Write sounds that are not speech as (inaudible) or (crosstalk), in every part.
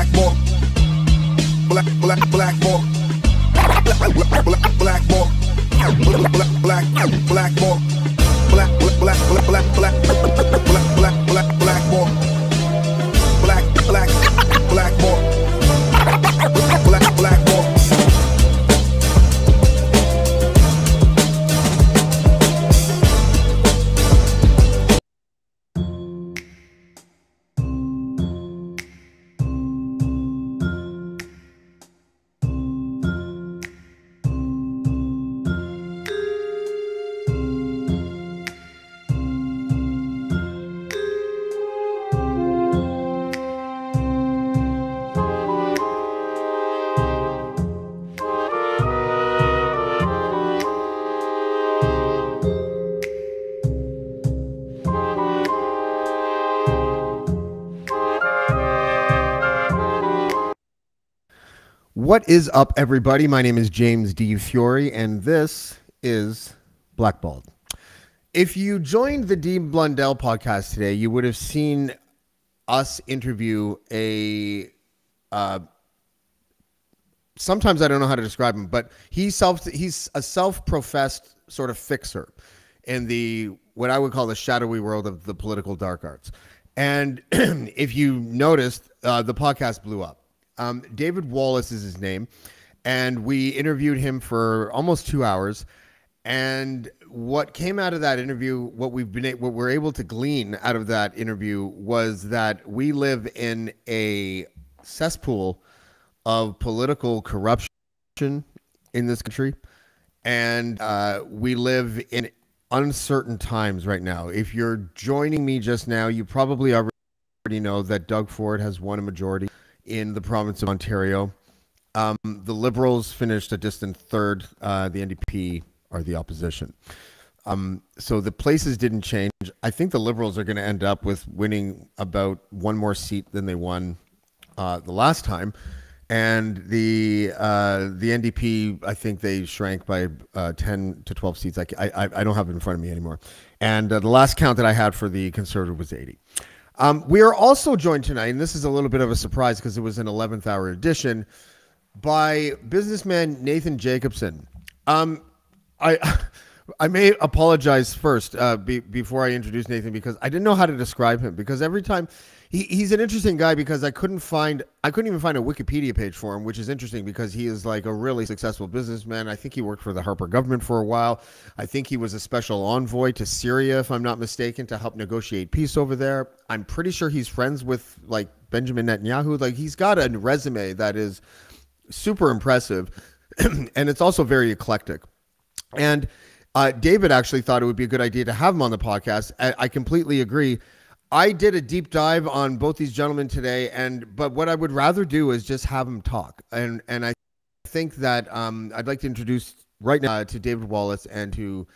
black more. Black, black, black more. Black, black, black, black more. Black, black, black, black more. Black, black, black, black, black, black, black, black, black, black more. Black, What is up, everybody? My name is James DiFiore, and this is Blackballed. If you joined the Dean Blundell podcast today, you would have seen us interview a. Uh, sometimes I don't know how to describe him, but he's self he's a self-professed sort of fixer in the what I would call the shadowy world of the political dark arts. And (clears throat) if you noticed, uh, the podcast blew up. Um, David Wallace is his name, and we interviewed him for almost two hours. And what came out of that interview, what we've been, what we're able to glean out of that interview was that we live in a cesspool of political corruption in this country, and uh, we live in uncertain times right now. If you're joining me just now, you probably already know that Doug Ford has won a majority in the province of Ontario. Um, the Liberals finished a distant third. Uh, the NDP are the opposition. Um, so the places didn't change. I think the Liberals are going to end up with winning about one more seat than they won uh, the last time, and the uh, the NDP I think they shrank by uh, ten to twelve seats. I, I I don't have it in front of me anymore, and uh, the last count that I had for the Conservative was eighty. Um, we are also joined tonight, and this is a little bit of a surprise because it was an 11th hour edition, by businessman Nathan Jacobson. Um, I (laughs) I may apologize first uh, be, before I introduce Nathan because I didn't know how to describe him because every time he, he's an interesting guy because I couldn't find I couldn't even find a Wikipedia page for him, which is interesting because he is like a really successful businessman. I think he worked for the Harper government for a while. I think he was a special envoy to Syria, if I'm not mistaken, to help negotiate peace over there. I'm pretty sure he's friends with like Benjamin Netanyahu. Like he's got a resume that is super impressive, (clears throat) and it's also very eclectic. And uh, David actually thought it would be a good idea to have him on the podcast. I, I completely agree. I did a deep dive on both these gentlemen today, and but what I would rather do is just have them talk, and and I think that um, I'd like to introduce right now to David Wallace and to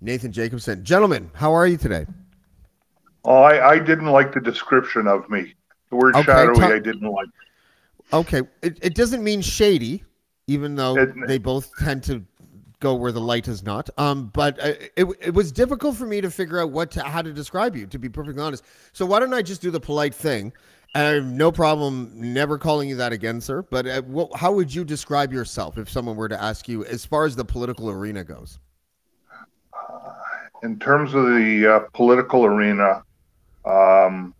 Nathan Jacobson. Gentlemen, how are you today? Oh, I, I didn't like the description of me. The word Okay, shadowy, I didn't like. Okay, it, it doesn't mean shady, even though It- they both tend to go where the light is not. Um, but uh, it, it was difficult for me to figure out what to, how to describe you, to be perfectly honest. So why don't I just do the polite thing? And I have no problem never calling you that again, sir. But uh, how would you describe yourself if someone were to ask you, as far as the political arena goes? In terms of the uh, political arena, um,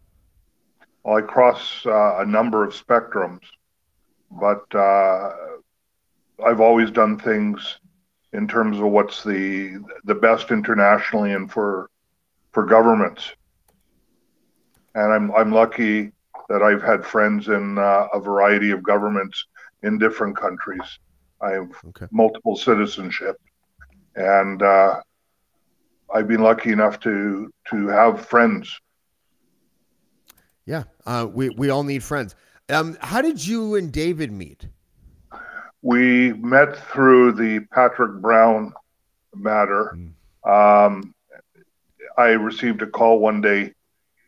well, I cross uh, a number of spectrums, but uh, I've always done things in terms of what's the the best internationally and for for governments. And I'm I'm lucky that I've had friends in uh, a variety of governments in different countries. I have Okay. multiple citizenship, and uh, I've been lucky enough to to have friends. Yeah, uh, we we all need friends. Um, how did you and David meet? We met through the Patrick Brown matter. Um, I received a call one day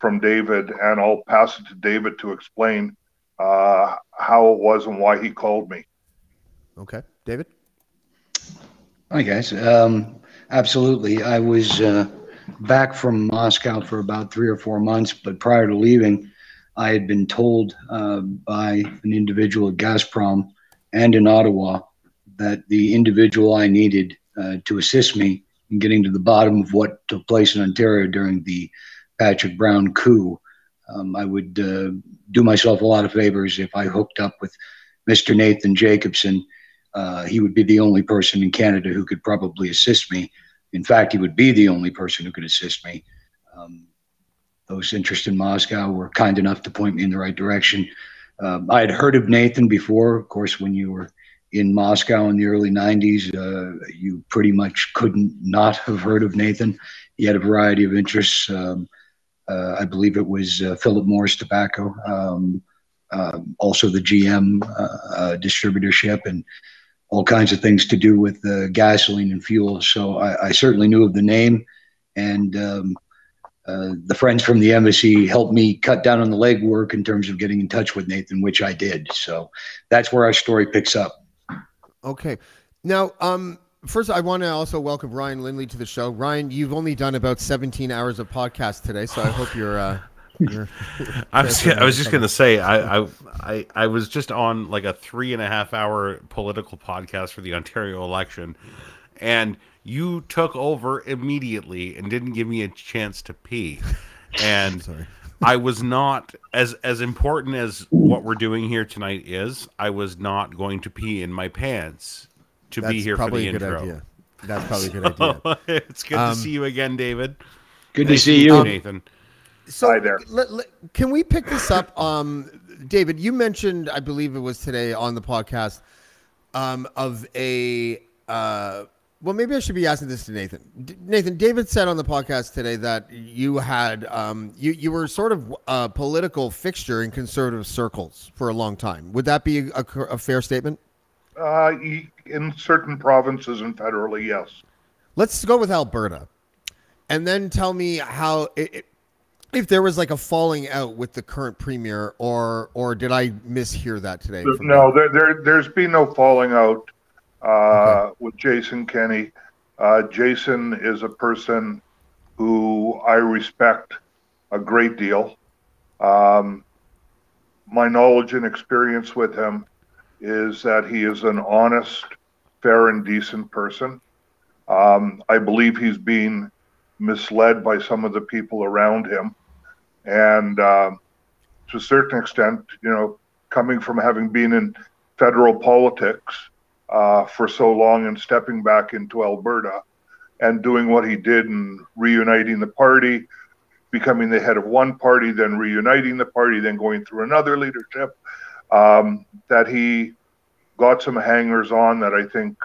from David, and I'll pass it to David to explain uh, how it was and why he called me. Okay, David. Hi, guys. Um, absolutely. I was uh, back from Moscow for about three or four months, but prior to leaving, I had been told uh, by an individual at Gazprom and in Ottawa that the individual I needed uh, to assist me in getting to the bottom of what took place in Ontario during the Patrick Brown coup, um, I would uh, do myself a lot of favors if I hooked up with Mr. Nathan Jacobson. Uh, he would be the only person in Canada who could probably assist me. In fact, he would be the only person who could assist me. Um, those interested in Moscow were kind enough to point me in the right direction. Um, I had heard of Nathan before. Of course, when you were in Moscow in the early 90s, uh, you pretty much couldn't not have heard of Nathan. He had a variety of interests. Um, uh, I believe it was uh, Philip Morris Tobacco, um, um also the GM uh, uh, distributorship, and all kinds of things to do with gasoline and fuel. So I, I, certainly knew of the name. And um, uh, the friends from the embassy helped me cut down on the legwork in terms of getting in touch with Nathan, which I did. So that's where our story picks up. Okay. Now, um, first, I want to also welcome Ryan Lindley to the show. Ryan, you've only done about 17 hours of podcast today, so I hope you're. Uh, (laughs) you're I was, I was just going to say, I, I, I was just on like a three and a half hour political podcast for the Ontario election, and you took over immediately and didn't give me a chance to pee. And (laughs) I was not as as important as what we're doing here tonight is. I was not going to pee in my pants to That's be here for the intro. Idea. That's probably a good (laughs) idea. (laughs) it's good um, to see you again, David. Good to see you, Nathan. So Hi there. Let, let, can we pick this up? Um, David, you mentioned, I believe it was today on the podcast, um, of a uh, well, maybe I should be asking this to Nathan. D- Nathan, David said on the podcast today that you had um, you you were sort of a political fixture in conservative circles for a long time. Would that be a, a fair statement? Uh, in certain provinces and federally, yes. Let's go with Alberta, and then tell me how it, if there was like a falling out with the current premier, or or did I mishear that today? No, there, there there's been no falling out uh, okay. with Jason Kenney. Uh, Jason is a person who I respect a great deal. Um, my knowledge and experience with him is that he is an honest, fair, and decent person. Um, I believe he's being misled by some of the people around him. And uh, to a certain extent, you know, coming from having been in federal politics, uh, for so long and stepping back into Alberta and doing what he did and reuniting the party, becoming the head of one party, then reuniting the party, then going through another leadership. Um, that he got some hangers on that I think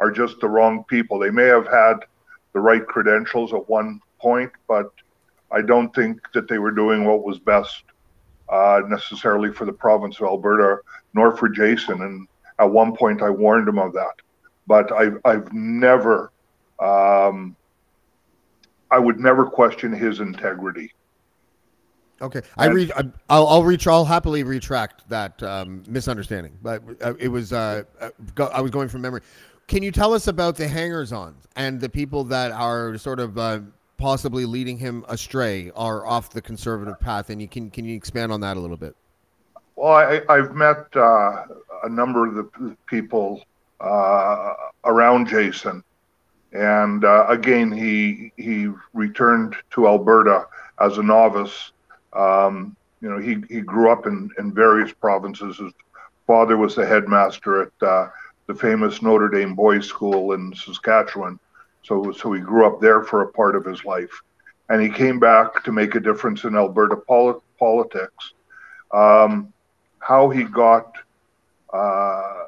are just the wrong people. They may have had the right credentials at one point, but I don't think that they were doing what was best uh, necessarily for the province of Alberta, nor for Jason. And at one point, I warned him of that, but I've I've never, um, I would never question his integrity. Okay, I read. I'll, I'll reach. I'll happily retract that um, misunderstanding, but uh, it was. Uh, uh, I was going from memory. Can you tell us about the hangers-on and the people that are sort of uh, possibly leading him astray, are off the conservative path? And you can can you expand on that a little bit? Well, I, have met uh, a number of the people uh, around Jason, and uh, again, he he returned to Alberta as a novice. Um, you know, he, he grew up in, in various provinces. His father was the headmaster at uh, the famous Notre Dame Boys School in Saskatchewan, so so he grew up there for a part of his life, and he came back to make a difference in Alberta poli- politics. Um, how he got uh,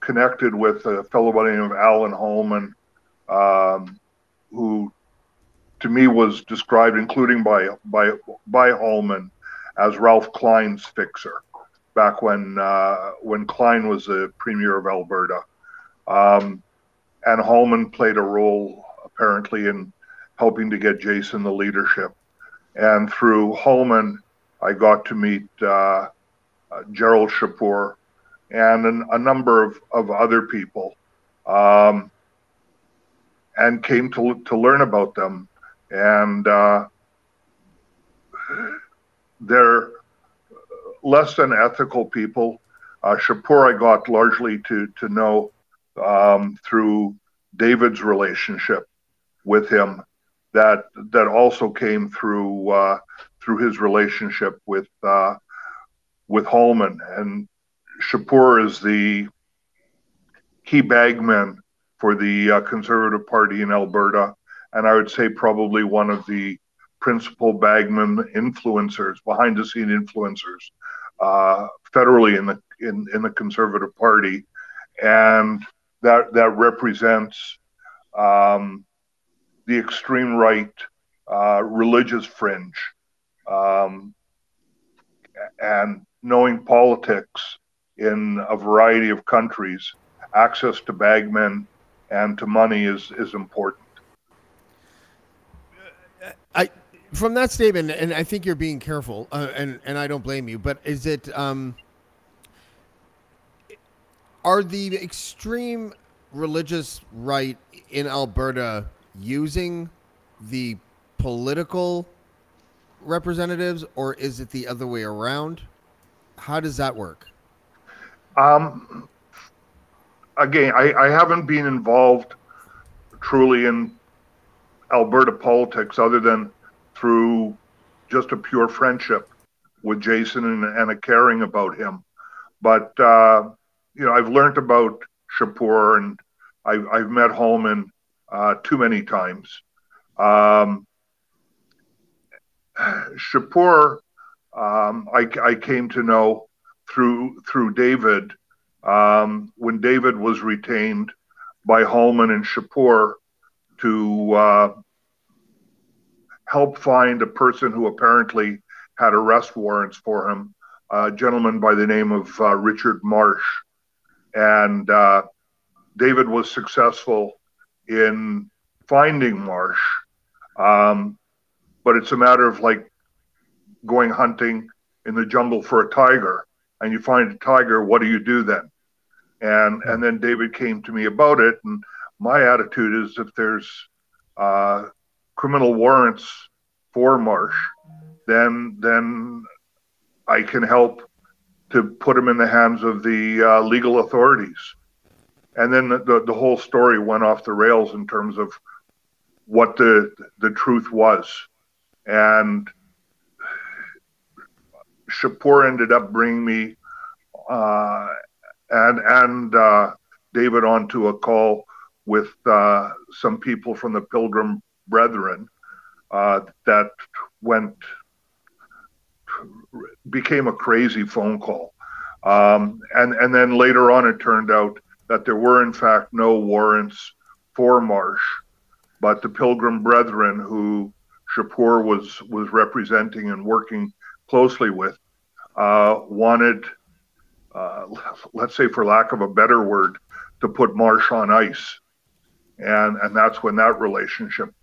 connected with a fellow by the name of Alan Hallman, um, who to me was described, including by by by Hallman, as Ralph Klein's fixer, back when uh, when Klein was the premier of Alberta, um, and Hallman played a role apparently in helping to get Jason the leadership, and through Hallman, I got to meet. Uh, uh, Gerald Chipeur, and an, a number of, of other people, um, and came to, to learn about them. And uh, their less than ethical people. Uh, Chipeur, I got largely to to know um, through David's relationship with him. That that also came through uh, through his relationship with uh, with Hallman and Chipeur is the key bagman for the uh, Conservative Party in Alberta, and I would say probably one of the principal bagman influencers, behind the scene influencers, uh, federally in the in, in the Conservative Party, and that that represents um, the extreme right, uh, religious fringe, um, and knowing politics in a variety of countries, access to bagmen and to money is is important. I from that statement, and I think you're being careful, uh, and and I don't blame you. But is it um, are the extreme religious right in Alberta using the political representatives, or is it the other way around? How does that work? Um, again, I, I haven't been involved truly in Alberta politics other than through just a pure friendship with Jason and, and a caring about him. But, uh, you know, I've learned about Chipeur and I've, I've met Hallman uh, too many times. Um, Chipeur, um, I, I came to know through through David um, when David was retained by Hallman and Chipeur to uh, help find a person who apparently had arrest warrants for him, a gentleman by the name of uh, Richard Marsh. And uh, David was successful in finding Marsh. Um, but it's a matter of like going hunting in the jungle for a tiger and you find a tiger, what do you do then? And and then David came to me about it, and my attitude is if there's uh, criminal warrants for Marsh, then then I can help to put him in the hands of the uh, legal authorities. And then the, the, the whole story went off the rails in terms of what the the truth was, and Chipeur ended up bringing me uh, and and uh, David onto a call with uh, some people from the Pilgrim Brethren uh, that went became a crazy phone call, um, and and then later on it turned out that there were in fact no warrants for Marsh, but the Pilgrim Brethren who Chipeur was was representing and working closely with uh, wanted, uh, (laughs) let's say, for lack of a better word, to put Marsh on ice, and and that's when that relationship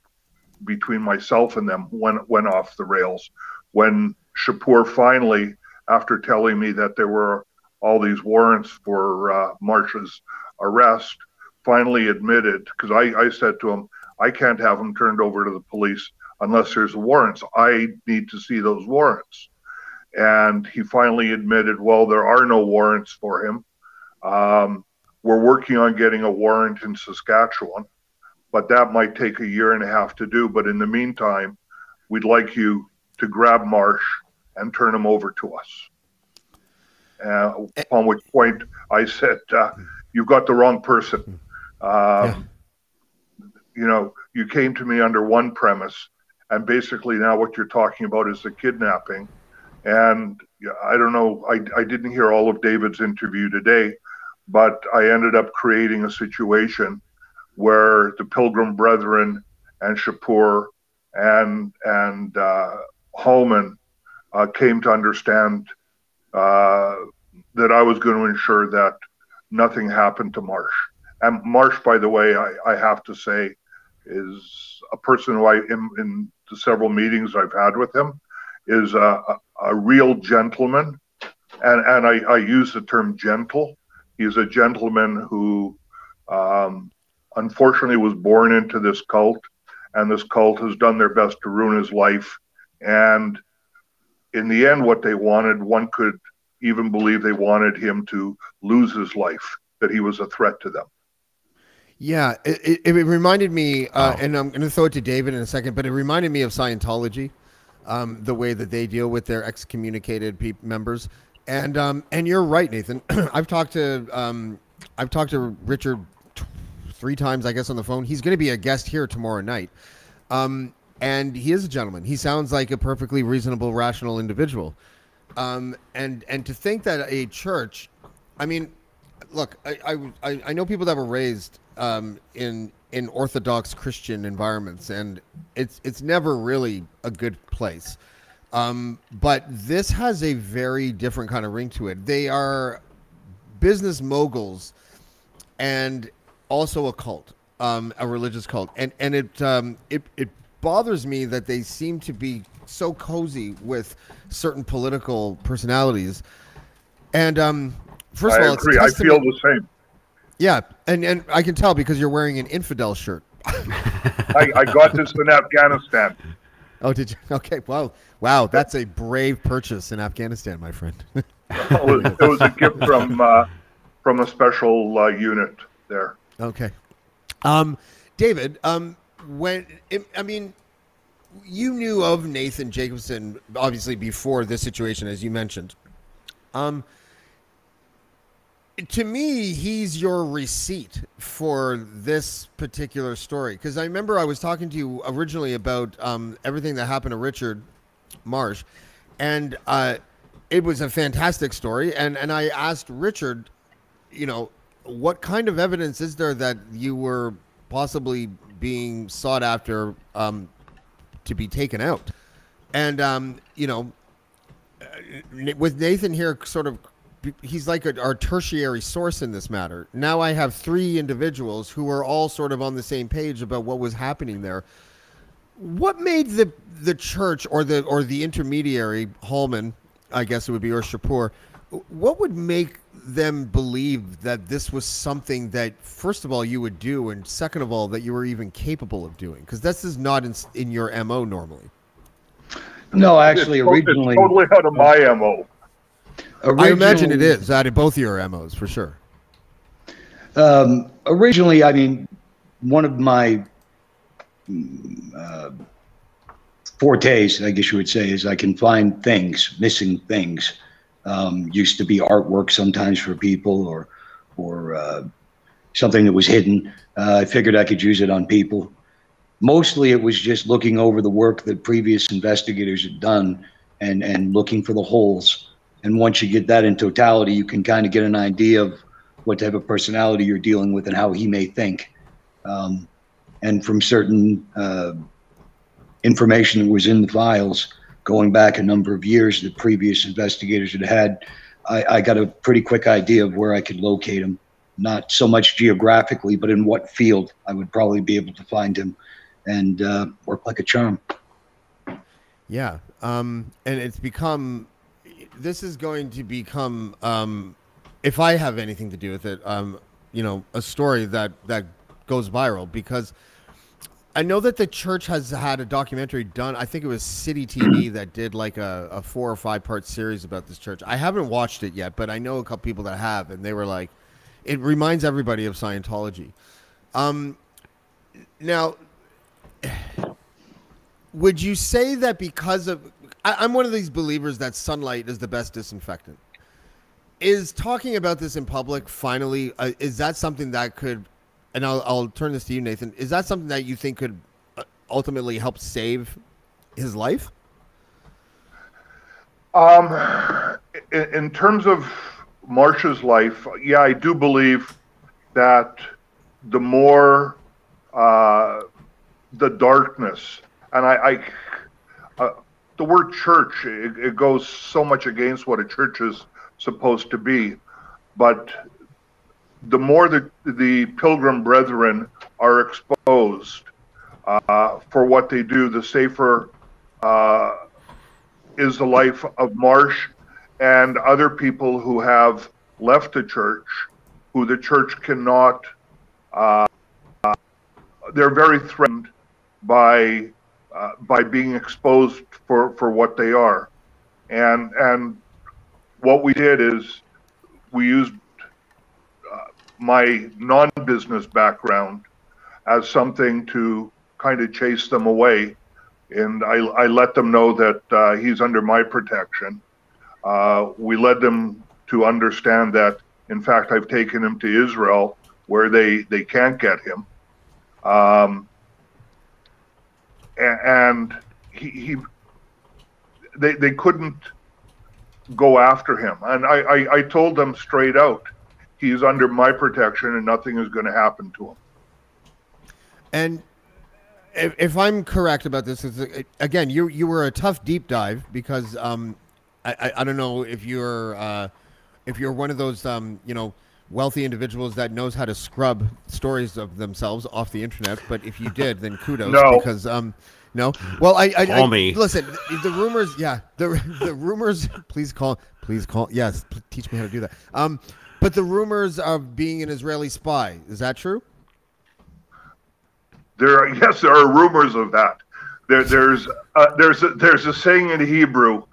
between myself and them went went off the rails. When Chipeur finally, after telling me that there were all these warrants for uh, Marsh's arrest, finally admitted because I, I said to him, I can't have him turned over to the police unless there's warrants. I need to see those warrants and he finally admitted, well, there are no warrants for him. Um, we're working on getting a warrant in Saskatchewan, but that might take a year and a half to do. But in the meantime, we'd like you to grab Marsh and turn him over to us. Uh, upon which point I said, uh, You've got the wrong person. Um, yeah. You know, you came to me under one premise, and basically now what you're talking about is the kidnapping and I don't know, I, I didn't hear all of David's interview today, but I ended up creating a situation where the Pilgrim Brethren and Chipeur and and uh, Hallman uh, came to understand uh, that I was going to ensure that nothing happened to Marsh. And Marsh, by the way, I, I have to say, is a person who I in, in the several meetings I've had with him is a, a real gentleman, and and I, I use the term gentle. He's a gentleman who, um, unfortunately, was born into this cult, and this cult has done their best to ruin his life. And in the end, what they wanted, one could even believe they wanted him to lose his life, that he was a threat to them. Yeah, it, it, it reminded me, uh, and I'm going to throw it to David in a second, but it reminded me of Scientology, um, the way that they deal with their excommunicated pe- members. And um, and you're right, Nathan. (clears throat) I've talked to um, I've talked to Richard t- three times, I guess, on the phone. He's going to be a guest here tomorrow night. Um, and he is a gentleman. He sounds like a perfectly reasonable, rational individual. Um, and and to think that a church, I mean, look, I I, I know people that were raised um, in in Orthodox Christian environments, and it's it's never really a good place. Um, but this has a very different kind of ring to it. They are business moguls, and also a cult, um, a religious cult, and and it um, it it bothers me that they seem to be so cozy with certain political personalities. And um, first I of all, agree. I feel the same. Yeah, and and I can tell because you're wearing an infidel shirt. I, I got this in Afghanistan. Oh, did you? (laughs) Okay, wow, wow, that's a brave purchase in Afghanistan, my friend. (laughs) it, was, it was a gift from uh, from a special uh, unit there. Okay, um, David, um, when I mean, you knew of Nathan Jacobson obviously before this situation, as you mentioned. Um, to me, he's your receipt for this particular story because I remember I was talking to you originally about um, everything that happened to Richard Marsh, and uh, it was a fantastic story. And and I asked Richard, you know, what kind of evidence is there that you were possibly being sought after um, to be taken out? And um, you know, with Nathan here, sort of he's like a, our tertiary source in this matter. Now I have three individuals who are all sort of on the same page about what was happening there. What made the the church or the or the intermediary Hallman, I guess it would be or Chipeur, what would make them believe that this was something that first of all you would do and second of all that you were even capable of doing because this is not in, in your mo normally no actually it's, originally it's totally out of my mo I imagine it is out of both of your MOs for sure. Um, originally, I mean, one of my uh, fortes, I guess you would say, is I can find things, missing things. Um, used to be artwork sometimes for people or or uh, something that was hidden. Uh, I figured I could use it on people. Mostly, it was just looking over the work that previous investigators had done and and looking for the holes and once you get that in totality, you can kind of get an idea of what type of personality you're dealing with and how he may think. Um, and from certain uh, information that was in the files going back a number of years that previous investigators had had, I, I got a pretty quick idea of where I could locate him. Not so much geographically, but in what field I would probably be able to find him and uh, work like a charm. Yeah. Um, and it's become this is going to become, um, if I have anything to do with it, um, you know, a story that that goes viral because I know that the church has had a documentary done. I think it was City TV (clears throat) that did like a, a four or five part series about this church. I haven't watched it yet, but I know a couple people that have, and they were like, it reminds everybody of Scientology. Um, now, (sighs) would you say that because of I, am one of these believers that sunlight is the best disinfectant. Is talking about this in public finally uh, is that something that could, and I'll, I'll turn this to you, Nathan. Is that something that you think could uh, ultimately help save his life? Um, in, in terms of Marsh's life, yeah, I do believe that the more uh, the darkness, and I, I the word church it, it, goes so much against what a church is supposed to be. But the more the the pilgrim brethren are exposed uh, for what they do the safer uh, is the life of marsh and other people who have left the church who the church cannot uh, they're very threatened by uh, by being exposed for, for what they are. and and what we did is we used uh, my non-business background as something to kind of chase them away, and I, I let them know that uh, he's under my protection. Uh, we led them to understand that, in fact, I've taken him to Israel where they, they can't get him. Um, and he, he they, they couldn't go after him. And I, I, I told them straight out, he's under my protection and nothing is going to happen to him. And if, if I'm correct about this, is again, you you were a tough deep dive because um, I, I, I don't know if you're uh, if you're one of those um, you know wealthy individuals that knows how to scrub stories of themselves off the internet. But if you did, then kudos No. because um, no. Well, I, I, Call I- me. listen. The, the rumors, yeah, the the rumors. Please call. Please call. Yes, teach me how to do that. Um, but the rumors of being an Israeli spy is that true? There are (laughs) yes, there are rumors of that. There, there's uh, there's a, there's a saying in Hebrew,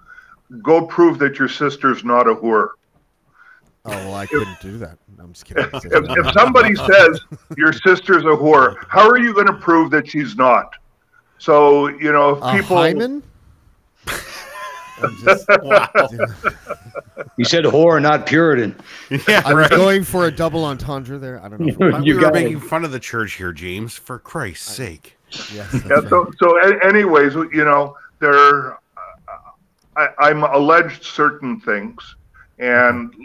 "Go prove that your sister's not a whore." Oh well, I couldn't do that. I'm just kidding. If, if somebody (laughs) says your sister's a whore, how are you going to prove that she's not? So you know, if a people hymen? (laughs) I'm just- You said whore, not Puritan. (laughs) Yeah, I was right. going for a double entendre there. I don't know. if You we were making fun of the church here, James. For Christ's sake. Yes, Yeah, right. so, so anyways, you know, there, I, I'm alleged certain things, and mm-hmm.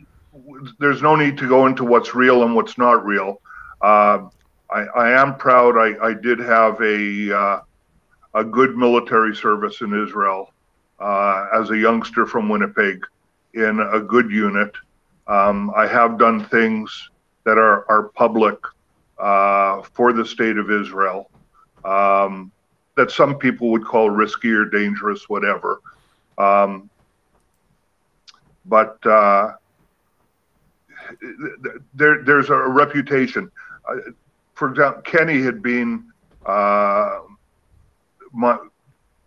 There's no need to go into what's real and what's not real. Uh, I, I am proud. I, I did have a uh, a good military service in Israel uh, as a youngster from Winnipeg in a good unit. Um, I have done things that are are public uh, for the state of Israel um, that some people would call risky or dangerous, whatever. Um, but uh, there, there's a reputation. Uh, for example, Kenney had been uh, my,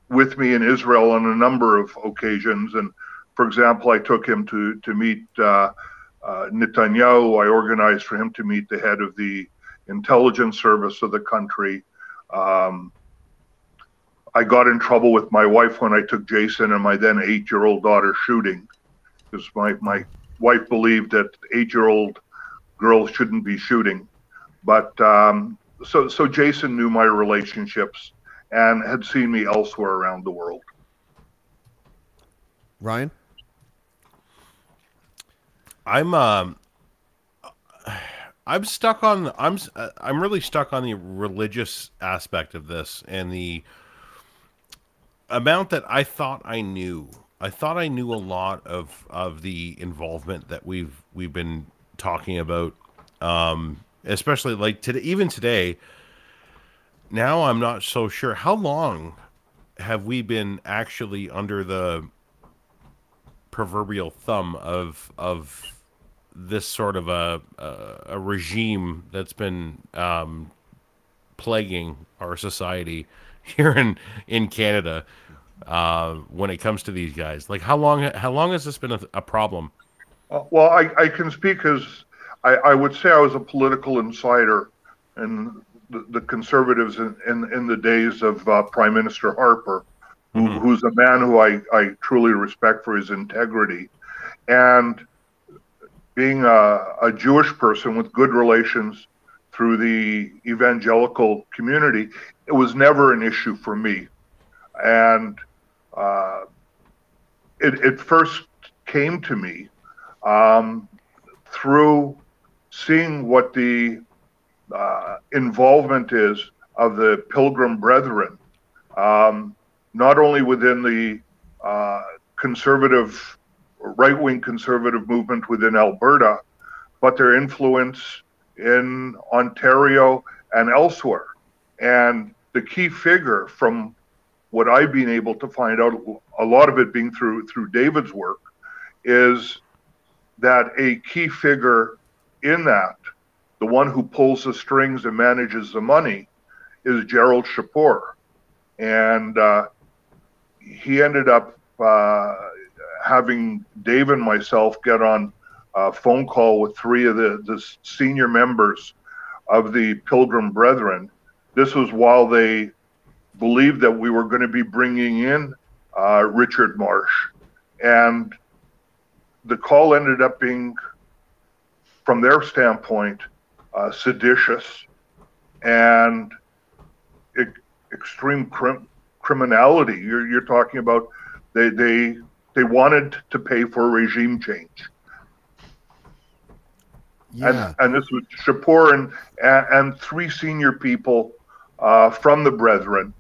with me in Israel on a number of occasions, and for example, I took him to to meet uh, uh, Netanyahu. I organized for him to meet the head of the intelligence service of the country. Um, I got in trouble with my wife when I took Jason and my then eight year old daughter shooting because my, my wife believed that eight year old girls shouldn't be shooting. But um, so, so Jason knew my relationships and had seen me elsewhere around the world. Ryan. I'm um I'm stuck on I'm uh, I'm really stuck on the religious aspect of this and the amount that I thought I knew. I thought I knew a lot of of the involvement that we've we've been talking about um especially like today even today. Now I'm not so sure. How long have we been actually under the proverbial thumb of of this sort of a a, a regime that's been um, plaguing our society (laughs) here in in Canada uh, when it comes to these guys. Like how long how long has this been a, a problem? Uh, Well, I, I can speak as I, I would say I was a political insider in the, the conservatives in, in, in the days of uh, Prime Minister Harper, who, Mhm. who's a man who I, I truly respect for his integrity. And being a, a Jewish person with good relations through the evangelical community, it was never an issue for me. And uh, it, it first came to me um, through seeing what the uh, involvement is of the Pilgrim Brethren, um, not only within the uh, conservative, right wing conservative movement within Alberta, but their influence in Ontario and elsewhere. And the key figure from what I've been able to find out, a lot of it being through through David's work, is that a key figure in that, the one who pulls the strings and manages the money, is Gerald Chipeur, and uh, he ended up uh, having Dave and myself get on a phone call with three of the, the senior members of the Pilgrim Brethren. This was while they believed that we were going to be bringing in uh, Richard Marsh. And the call ended up being, from their standpoint, uh, seditious and e- extreme crim- criminality. You're, you're talking about they, they, they wanted to pay for a regime change. Yeah. And, and this was Chipeur and, and, and three senior people uh, from the Brethren,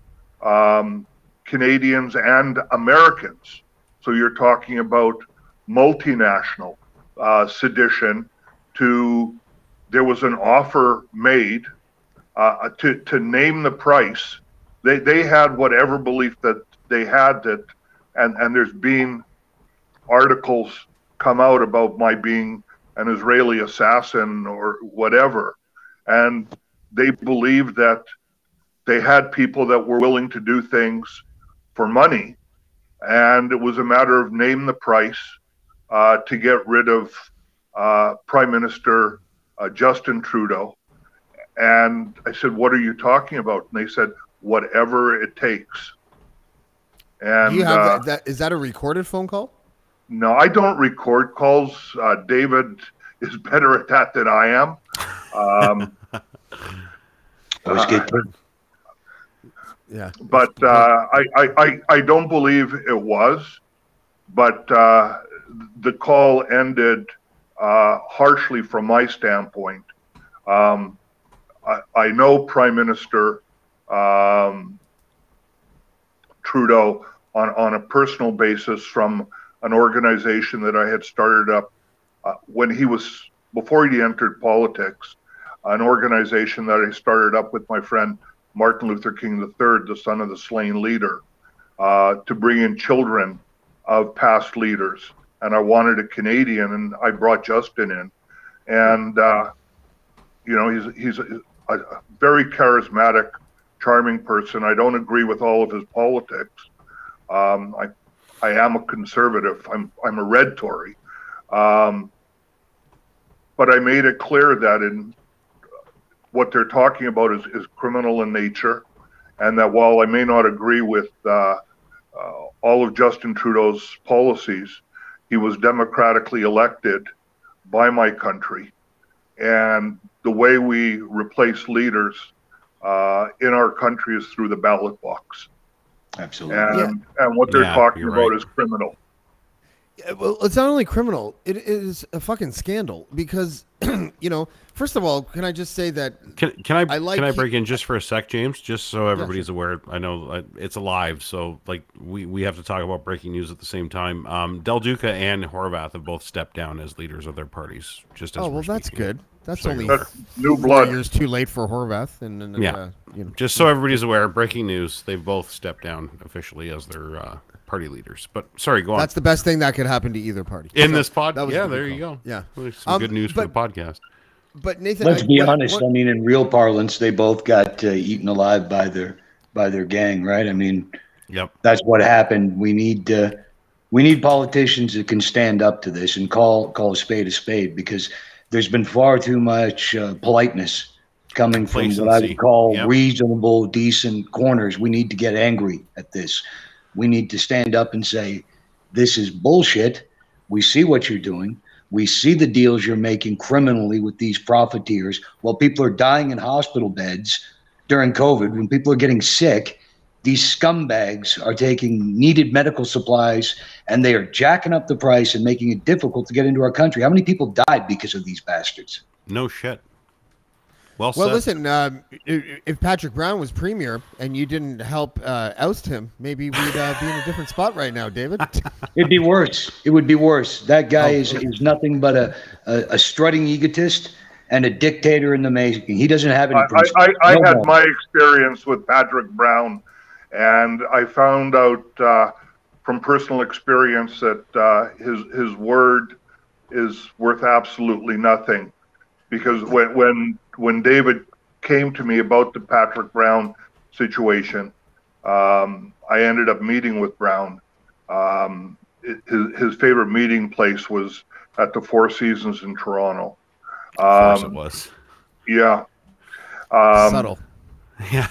um, Canadians and Americans. So you're talking about multinational uh, sedition. To there was an offer made uh, to to name the price. They they had whatever belief that they had that, and and there's been articles come out about my being an Israeli assassin or whatever. And they believe that they had people that were willing to do things for money. And it was a matter of name the price uh, to get rid of uh, Prime Minister uh, Justin Trudeau. And I said, What are you talking about? And they said, Whatever it takes. And Do you have uh, that, that? Is that a recorded phone call? no, I don't record calls. Uh, David is (laughs) better at that than I am. Um, (laughs) Always get Yeah. but uh, I, I, I, don't believe it was. But uh, the call ended uh, harshly from my standpoint. Um, I, I know Prime Minister um, Trudeau on, on a personal basis from an organization that I had started up uh, when he was, before he entered politics, an organization that I started up with my friend Martin Luther King III, the son of the slain leader, uh, to bring in children of past leaders. And I wanted a Canadian, and I brought Justin in. And, uh, you know, he's, he's a, a very charismatic, charming person. I don't agree with all of his politics. Um, I, I am a conservative. I'm, I'm a red Tory. Um, but I made it clear that in what they're talking about is, is criminal in nature, and that while I may not agree with uh, uh, all of Justin Trudeau's policies, he was democratically elected by my country, and the way we replace leaders uh, in our country is through the ballot box, Absolutely. and and what they're Yeah, talking about right. is criminal. Yeah, Well, it's not only criminal; it is a fucking scandal because, (clears throat) you know, first of all, can I just say that Can, can I, I like can I he- break in just for a sec, James? Just so everybody's aware. I know uh, it's alive, so like we, we have to talk about breaking news at the same time. Um, Del Duca and Horvath have both stepped down as leaders of their parties. Just as oh we're well, that's speaking. good. That's So only That's new four blood. years too late for Horvath, and, and Yeah. uh, you know, Just so everybody's aware, breaking news: they've both stepped down officially as their uh, party leaders. But sorry, go on. that's the best thing that could happen to either party. in So, this pod, that was yeah, good there you go. Yeah. Well, some Um, good news for the podcast. But Nathan, Let's I- be what- honest. what- I mean, in real parlance, they both got uh, eaten alive by their by their gang, right? I mean, Yep. that's what happened. We need uh, we need politicians that can stand up to this and call call a spade a spade because there's been far too much uh, politeness coming from what I would call Yep. reasonable, decent corners. We need to get angry at this. We need to stand up and say, "This is bullshit. We see what you're doing." We see the deals you're making criminally with these profiteers while people are dying in hospital beds during COVID, when people are getting sick, these scumbags are taking needed medical supplies and they are jacking up the price and making it difficult to get into our country. How many people died because of these bastards? No shit. Well, Well, said. listen. Um, if Patrick Brown was premier and you didn't help uh, oust him, maybe we'd uh, be in a different spot right now, David. (laughs) It'd be worse. It would be worse. That guy is, is nothing but a, a, a strutting egotist and a dictator in the making. He doesn't have any I, principles. I, I No had more. my experience with Patrick Brown, and I found out uh, from personal experience that uh, his his word is worth absolutely nothing, because when when when David came to me about the Patrick Brown situation, um, I ended up meeting with Brown, um, his, his favorite meeting place was at the Four Seasons in Toronto. Of course Um, it was. Yeah. Um, Subtle. (laughs) Yeah.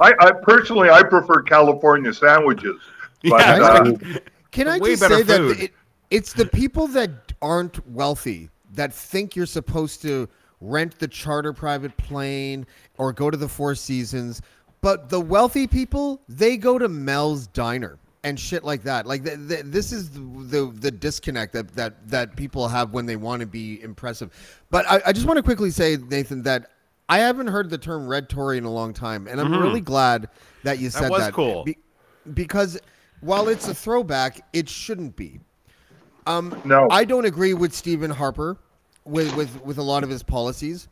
I, I personally, I prefer California sandwiches. (laughs) But, Yeah, uh, right. Can I just better say that it, it's the people that aren't wealthy that think you're supposed to rent the charter private plane or go to the Four Seasons, but the wealthy people they go to Mel's Diner and shit like that. Like th- th- this is the, the the disconnect that that that people have when they want to be impressive. But I, I just want to quickly say, Nathan, that I haven't heard the term red Tory in a long time, and I'm mm-hmm. really glad that you said that. was cool. Be- because while it's a throwback, it shouldn't be. Um, No. I don't agree with Stephen Harper with, with, with a lot of his policies,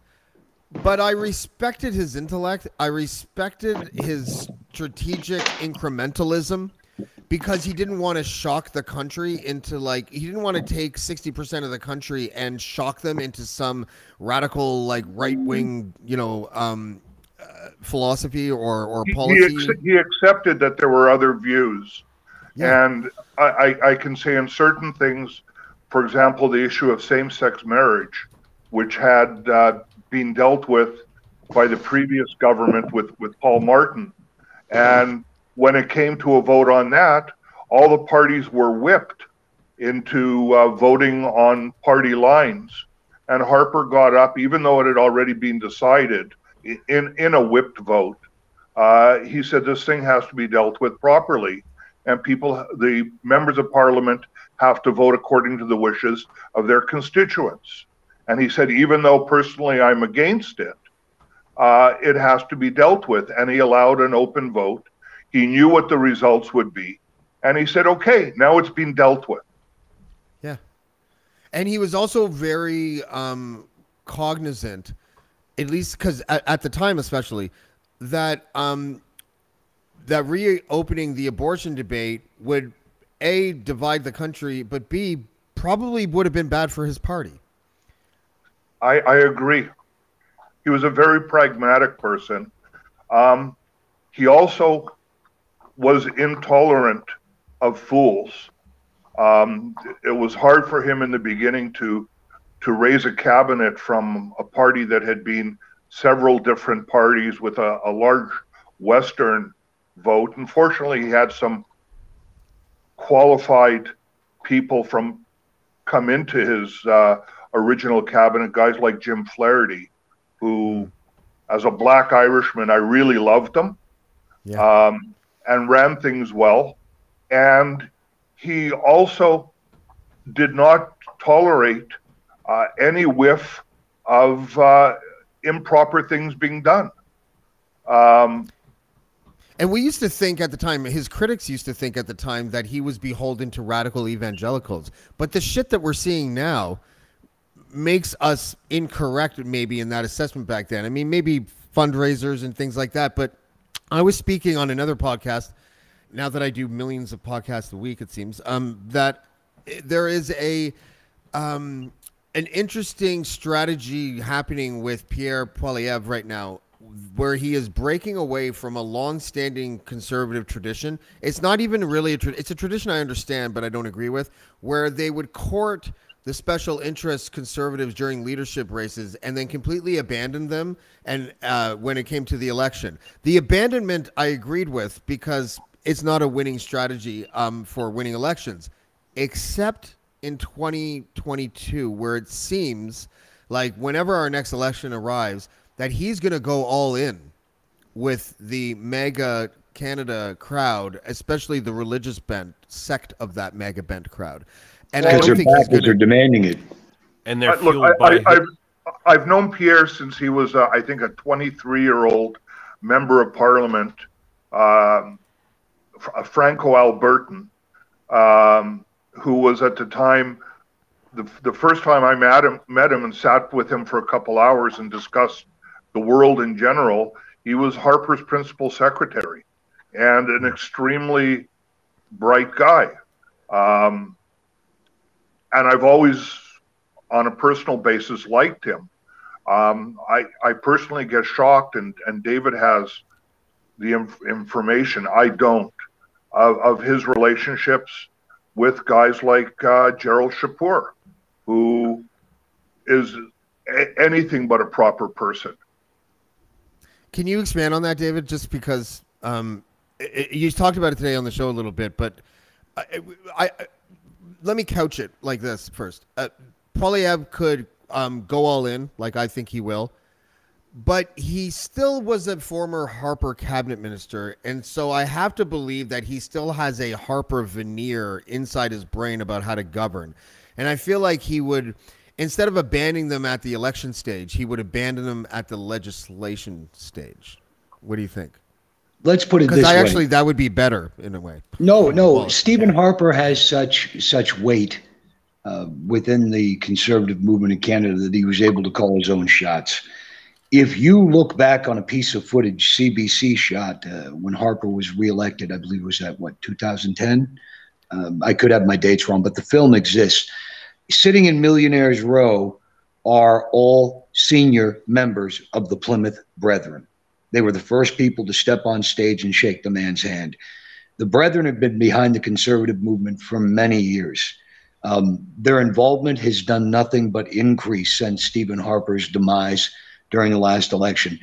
but I respected his intellect. I respected his strategic incrementalism because he didn't want to shock the country into like he didn't want to take 60% of the country and shock them into some radical like right-wing, you know, um uh, philosophy or or he, he, policy. ac- he accepted that there were other views. Yeah. And I, I, can say in certain things, for example, the issue of same sex marriage, which had uh, been dealt with by the previous government with, with Paul Martin. And when it came to a vote on that, all the parties were whipped into uh, voting on party lines. And Harper got up, even though it had already been decided in, in a whipped vote. Uh, he said this thing has to be dealt with properly and people, the members of parliament, have to vote according to the wishes of their constituents. And he said, even though personally I'm against it, uh, it has to be dealt with. And he allowed an open vote. He knew what the results would be. And he said, okay, now it's been dealt with. Yeah. And he was also very um, cognizant, at least because at, at the time, especially, that um, that reopening the abortion debate would a divide the country, but b probably would have been bad for his party. I, I agree. He was a very pragmatic person. Um, he also was intolerant of fools. Um, it was hard for him in the beginning to to raise a cabinet from a party that had been several different parties with a, a large Western vote. Unfortunately, he had some qualified people from come into his uh, original cabinet, guys like Jim Flaherty, who, as a black Irishman, I really loved him Yeah. um, and ran things well. And he also did not tolerate uh, any whiff of uh, improper things being done. Um, And we used to think at the time, his critics used to think at the time that he was beholden to radical evangelicals. But the shit that we're seeing now makes us incorrect, maybe, in that assessment back then. I mean, maybe fundraisers and things like that. But I was speaking on another podcast, now that I do millions of podcasts a week, it seems, um, that there is a. Um, an interesting strategy happening with Pierre Poilievre right now, where he is breaking away from a long-standing conservative tradition. It's not even really a tra- it's a tradition I understand, but I don't agree with, where they would court the special interest conservatives during leadership races and then completely abandon them. And uh, when it came to the election, the abandonment I agreed with because it's not a winning strategy um, for winning elections, except in 2022 where it seems like whenever our next election arrives that he's going to go all in with the mega Canada crowd, especially the religious bent sect of that mega bent crowd. And I Because don't their think he's backers going are demanding it. And they're I- look, fueled I, by. I, I've, I've known Pierre since he was, uh, I think, a 23 year old member of parliament, um, a Franco Albertan, um, who was at the time, the, the first time I met him, met him and sat with him for a couple hours and discussed the world in general, he was Harper's principal secretary and an extremely bright guy. Um, and I've always, on a personal basis, liked him. Um, I, I personally get shocked, and, and David has the inf- information. I don't of, of his relationships with guys like uh, Gerald Chipeur, who is a- anything but a proper person. Can you expand on that, David? Just because um, it, it- you talked about it today on the show a little bit, but I, I, I let me couch it like this first. Uh, Poilievre could um, go all in, like I think he will, but he still was a former Harper cabinet minister, and so I have to believe that he still has a Harper veneer inside his brain about how to govern, and I feel like he would. Instead of abandoning them at the election stage, he would abandon them at the legislation stage. What do you think? Let's put it Because this I way. actually that would be better in a way. No, no. Well, Stephen Harper has such such weight uh, within the conservative movement in Canada that he was able to call his own shots. If you look back on a piece of footage CBC shot uh, when Harper was reelected, I believe it was at what 2010. Um, I could have my dates wrong, but the film exists. Sitting in Millionaires Row are all senior members of the Plymouth Brethren. They were the first people to step on stage and shake the man's hand. The Brethren have been behind the conservative movement for many years. Um, their involvement has done nothing but increase since Stephen Harper's demise during the last election.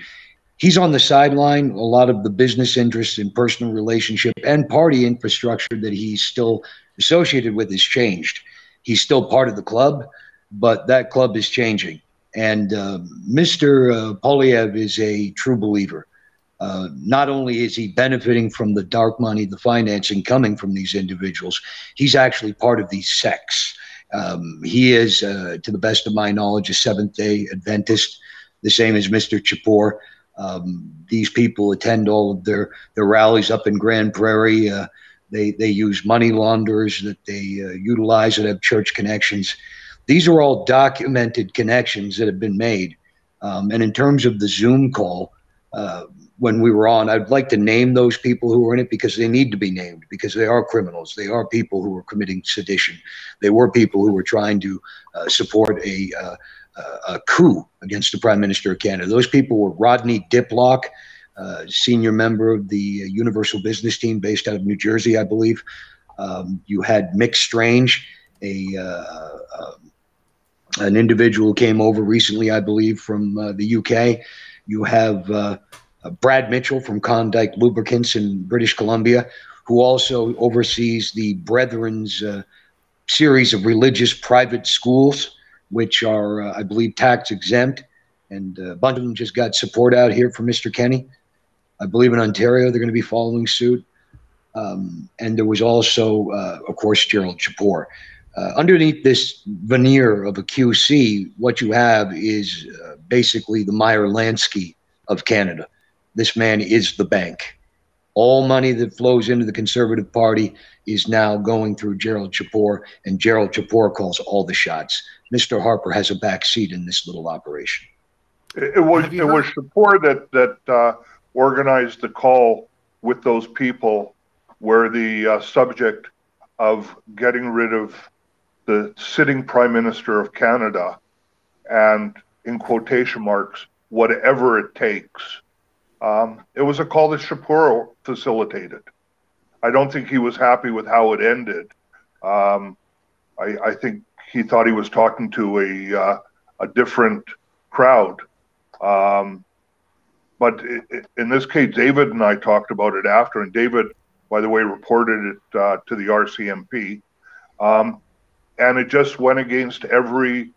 He's on the sideline. A lot of the business interests and personal relationship and party infrastructure that he's still associated with has changed. He's still part of the club, but that club is changing. And uh, Mr. Uh, Poilievre is a true believer. Uh, not only is he benefiting from the dark money, the financing coming from these individuals, he's actually part of these sects. Um, he is, uh, to the best of my knowledge, a Seventh Day Adventist, the same as Mr. Chipeur. Um, these people attend all of their their rallies up in Grande Prairie. Uh, they they use money launderers that they uh, utilize that have church connections. These are all documented connections that have been made. Um, and in terms of the Zoom call, uh, when we were on, I'd like to name those people who were in it because they need to be named because they are criminals. They are people who were committing sedition. They were people who were trying to uh, support a, uh, a coup against the Prime Minister of Canada. Those people were Rodney Diplock, uh, senior member of the Universal Business Team based out of New Jersey, I believe. Um, you had Mick Strange, a uh, um, an individual came over recently, I believe, from uh, the UK. You have uh, uh, Brad Mitchell from Klondike Lubricants in British Columbia, who also oversees the Brethren's uh, series of religious private schools, which are, uh, I believe, tax exempt. And uh, a bunch of them just got support out here from Mr. Kenney. I believe in Ontario, they're going to be following suit. Um, and there was also, uh, of course, Gerald Chipeur. Uh, underneath this veneer of a QC, what you have is uh, basically the Meyer Lansky of Canada. This man is the bank. All money that flows into the Conservative Party is now going through Gerald Chipeur, and Gerald Chipeur calls all the shots. Mr. Harper has a back seat in this little operation. It, it was Have it you was Chipeur that that uh, organized the call with those people, where the uh, subject of getting rid of the sitting Prime Minister of Canada, and in quotation marks, whatever it takes. Um, it was a call that Chipeur facilitated. I don't think he was happy with how it ended. Um, I, I think he thought he was talking to a uh, a different crowd. Um, but in this case, David and I talked about it after, and David, by the way, reported it uh, to the RCMP, um, and it just went against every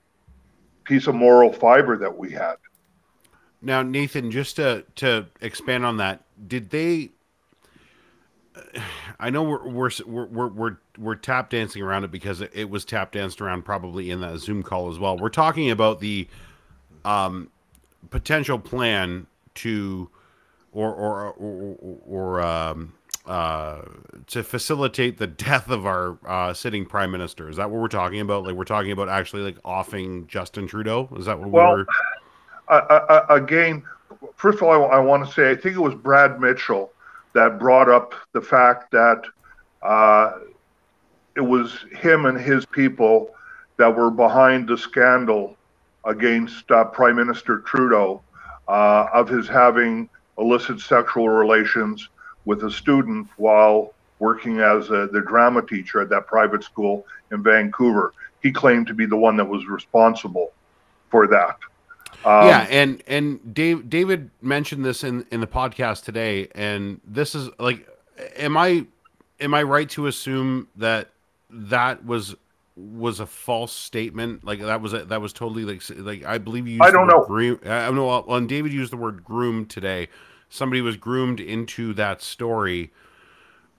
piece of moral fiber that we had. Now, Nathan, just to to expand on that, did they? (sighs) I know we're we're we're we're we're, we're tap dancing around it because it, it was tap danced around probably in that Zoom call as well. We're talking about the um, potential plan to or or or, or um, uh, to facilitate the death of our uh, sitting prime minister. Is that what we're talking about? Like we're talking about actually like offing Justin Trudeau? Is that what Well, we're? uh, uh, again, first of all, I, I want to say I think it was Brad Mitchell that brought up the fact that uh, it was him and his people that were behind the scandal against uh, Prime Minister Trudeau uh, of his having illicit sexual relations with a student while working as a, the drama teacher at that private school in Vancouver. He claimed to be the one that was responsible for that. Um, yeah, and and Dave, David mentioned this in in the podcast today, and this is like, am I am I right to assume that that was was a false statement? Like that was a, that was totally like like I believe you. I don't know. Groom, I don't know. When David used the word groom today, somebody was groomed into that story.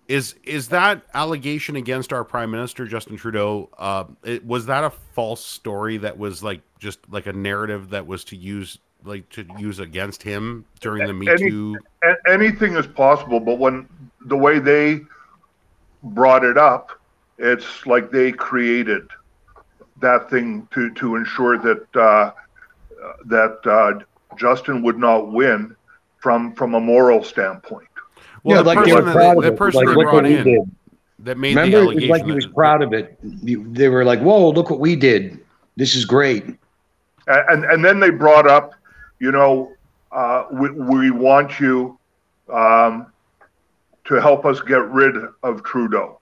Is is that allegation against our prime minister Justin Trudeau? Uh, it, was that a false story that was like just like a narrative that was to use like to use against him during the Me Any, Too? Anything is possible, but when the way they brought it up, it's like they created that thing to to ensure that uh, that uh, Justin would not win from from a moral standpoint. Well, yeah, the like person, that, the, the person like, brought in did. that made Remember, the allegation. like he was proud of it. They were like, "Whoa, look what we did! This is great." And and then they brought up, you know, uh, we, we want you um, to help us get rid of Trudeau,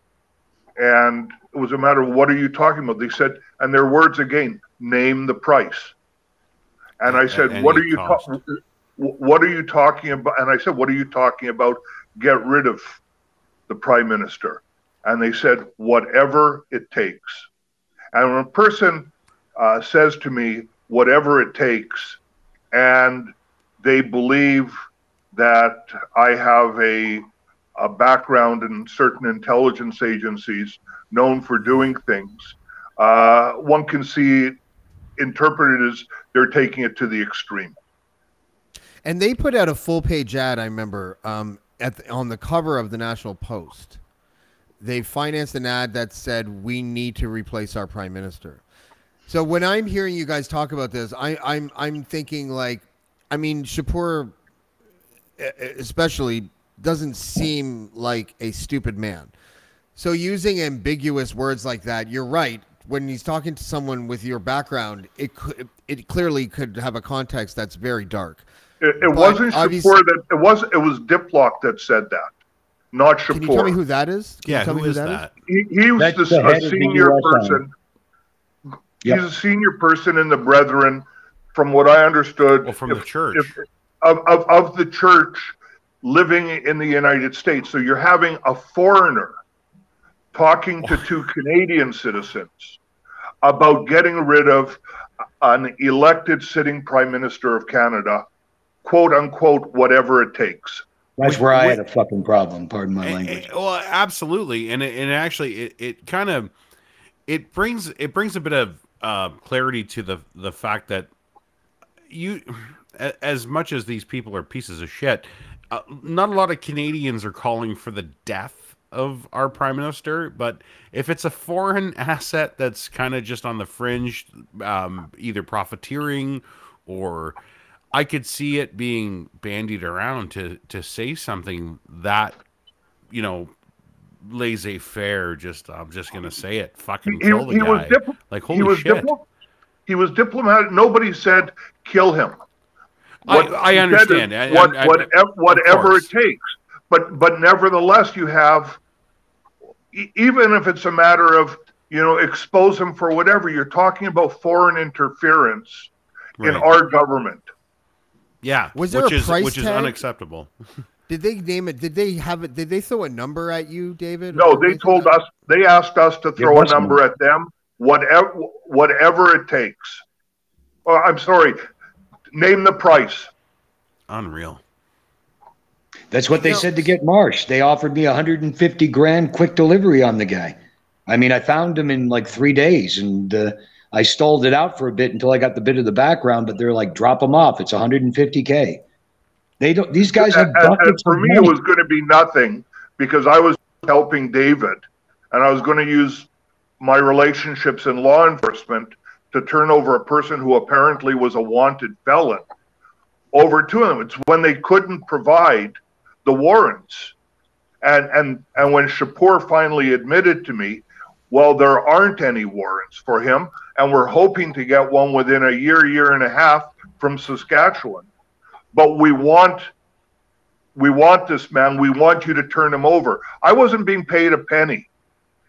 and it was a matter of what are you talking about? They said, and their words again, name the price. And I said, what are you ta- what are you talking about? And I said, what are you talking about? Get rid of the prime minister. And they said, whatever it takes. And when a person uh, says to me, whatever it takes, and they believe that I have a, a background in certain intelligence agencies known for doing things, uh, one can see interpreted as they're taking it to the extreme. And they put out a full page ad. I remember um, at the, on the cover of the National Post. They financed an ad that said, "We need to replace our prime minister." So when I'm hearing you guys talk about this, I, I'm I'm thinking like, I mean, Chipeur, especially, doesn't seem like a stupid man. So using ambiguous words like that, you're right. When he's talking to someone with your background, it could it clearly could have a context that's very dark. It, it wasn't Chipeur that it was it was Diplock that said that, not Chipeur. Can you tell me who that is? Can yeah, who, who is that? that? He, he was the, the a senior person. Yep. He's a senior person in the Brethren, from what I understood. Well, from if, the church. If, of, of, of the church living in the United States. So you're having a foreigner talking to two Canadian citizens about getting rid of an elected sitting prime minister of Canada, quote unquote, whatever it takes. That's where I had a fucking problem. Pardon my language. Well, absolutely, and it, and actually, it, it kind of it brings it brings a bit of uh, clarity to the the fact that you, as much as these people are pieces of shit, uh, not a lot of Canadians are calling for the death of our prime minister, but if it's a foreign (laughs) asset that's kind of just on the fringe, um, either profiteering or I could see it being bandied around to to say something that you know laissez faire. Just I'm just gonna say it. Fucking kill the he guy. Like holy he was shit. Dipl- he was diplomatic. Nobody said kill him. What I, I understand. What, I, I, whatever, whatever it takes. But but nevertheless you have even if it's a matter of you know expose them for whatever you're talking about foreign interference right. in our government. Yeah was there which a is price which tag? is unacceptable. (laughs) Did they name it did they have it did they throw a number at you david no they told us they asked us to throw a number at them whatever whatever it takes. Oh, i'm sorry name the price unreal that's what they said to get Marsh. They offered me 150 grand quick delivery on the guy. I mean, I found him in like three days, and uh, I stalled it out for a bit until I got the bit of the background. But they're like, drop him off. It's 150k. They don't. These guys have buckets. for me, money. it was going to be nothing because I was helping David, and I was going to use my relationships in law enforcement to turn over a person who apparently was a wanted felon over to them. It's when they couldn't provide the warrants. And and and when Chipeur finally admitted to me, well, there aren't any warrants for him, and we're hoping to get one within a year, year and a half from Saskatchewan. But we want we want this man. We want you to turn him over. I wasn't being paid a penny.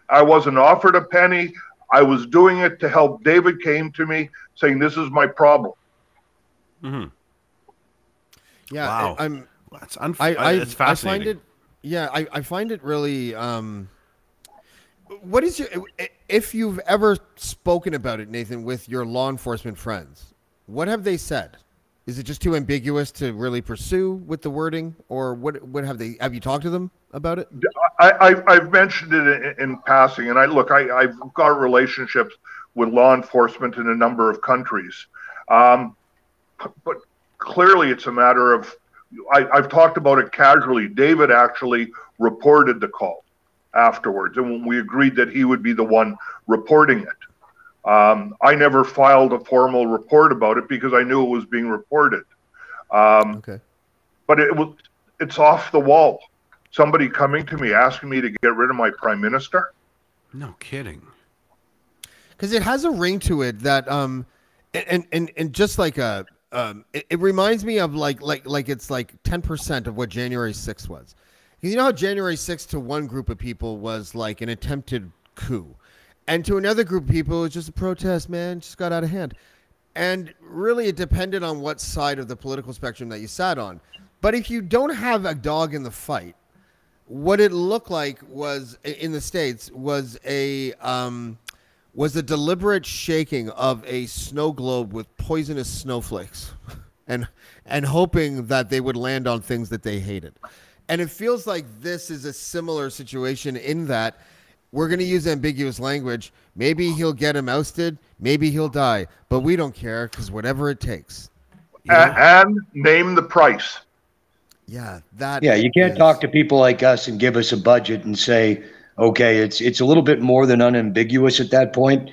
I wasn't offered a penny. I was doing it to help. David came to me saying, "This is my problem." Mhm. Yeah, Wow. I, I'm. That's unf- I, I, it's I fascinating. find it. Yeah, I, I find it really. Um, what is your if you've ever spoken about it, Nathan, with your law enforcement friends? What have they said? Is it just too ambiguous to really pursue with the wording, or what? What have they? Have you talked to them about it? I, I've mentioned it in, in passing, and I look, I, I've got relationships with law enforcement in a number of countries, um, but clearly it's a matter of. I, I've talked about it casually. David actually reported the call afterwards, and we agreed that he would be the one reporting it. Um, I never filed a formal report about it because I knew it was being reported. Um, Okay. but it was it's off the wall. Somebody coming to me asking me to get rid of my prime minister. No kidding. because it has a ring to it that um and and and just like a um it, it reminds me of like like like it's like 10% of what January 6th was. You know how January 6th to one group of people was like an attempted coup. And to another group of people it was just a protest, man, just got out of hand. And really it depended on what side of the political spectrum that you sat on. But if you don't have a dog in the fight, what it looked like was in the states was a um, was a deliberate shaking of a snow globe with poisonous snowflakes, (laughs) and and hoping that they would land on things that they hated. And it feels like this is a similar situation in that we're going to use ambiguous language. Maybe he'll get him ousted. Maybe he'll die, but we don't care because whatever it takes. You know? And name the price. yeah, that. Yeah, you can't is- talk to people like us and give us a budget and say, okay, it's it's a little bit more than unambiguous at that point.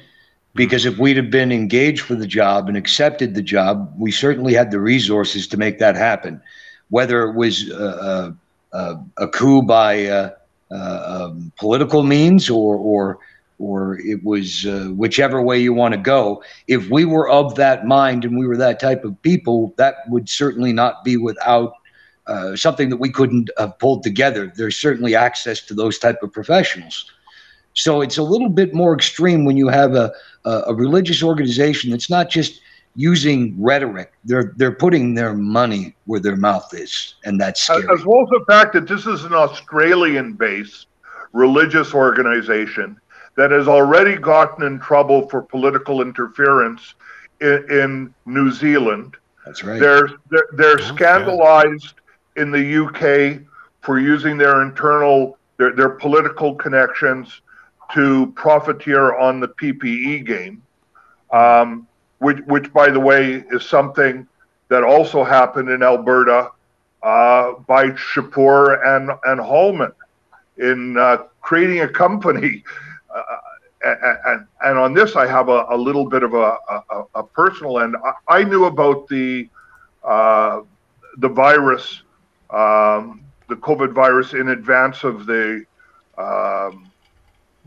Because if we'd have been engaged for the job and accepted the job, we certainly had the resources to make that happen. Whether it was uh, uh, uh, a coup by uh, um, political means or or or it was uh, whichever way you want to go. If we were of that mind and we were that type of people, that would certainly not be without uh, something that we couldn't have pulled together. There's certainly access to those type of professionals. So it's a little bit more extreme when you have a, a, a religious organization that's not just using rhetoric. They're they're putting their money where their mouth is, and that's As, scary. as well as the fact that this is an Australian based religious organization that has already gotten in trouble for political interference in, in New Zealand. That's right. They're they're, they're Okay. scandalized in the UK for using their internal their, their political connections to profiteer on the PPE game, um, which which by the way is something that also happened in Alberta uh, by Chipeur and and Hallman in uh, creating a company. (laughs) Uh, and, and, on this, I have a, a little bit of a, a, a personal end. I, I knew about the uh, the virus, um, the COVID virus, in advance of the um,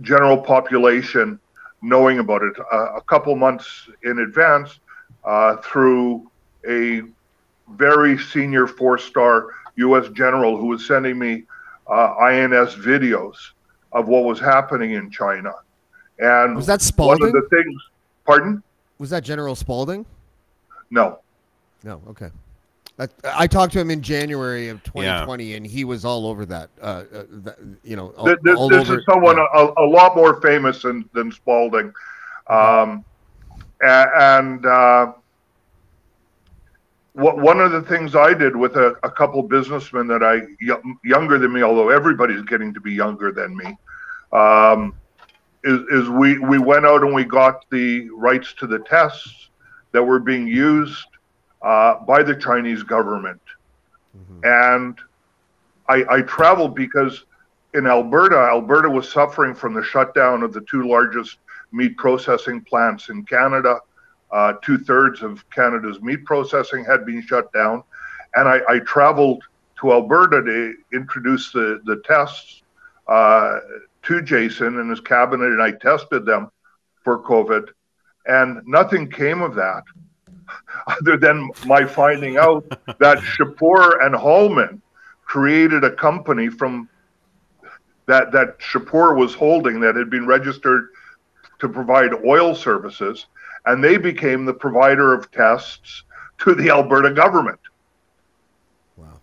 general population knowing about it uh, a couple months in advance uh, through a very senior four-star U.S. general who was sending me uh, INS videos of what was happening in China. And Was that Spalding? one of the things, pardon? Was that General Spalding? No. No, okay. I, I talked to him in January of 2020, and he was all over that. Uh, uh, that you know, all, Th- this, all this over. is someone yeah. a, a lot more famous than, than Spalding. Um, and uh, what, one of the things I did with a, a couple businessmen that I y- younger than me, although everybody's getting to be younger than me, um, is, is we, we went out and we got the rights to the tests that were being used uh, by the Chinese government. And I, I traveled because in Alberta, Alberta was suffering from the shutdown of the two largest meat processing plants in Canada. Uh, Two thirds of Canada's meat processing had been shut down. And I, I traveled to Alberta to introduce the, the tests uh, to Jason and his cabinet, and I tested them for COVID. And nothing came of that (laughs) other than my finding out (laughs) that Chipeur and Hallman created a company from that that Chipeur was holding that had been registered to provide oil services, and they became the provider of tests to the Alberta government. Wow.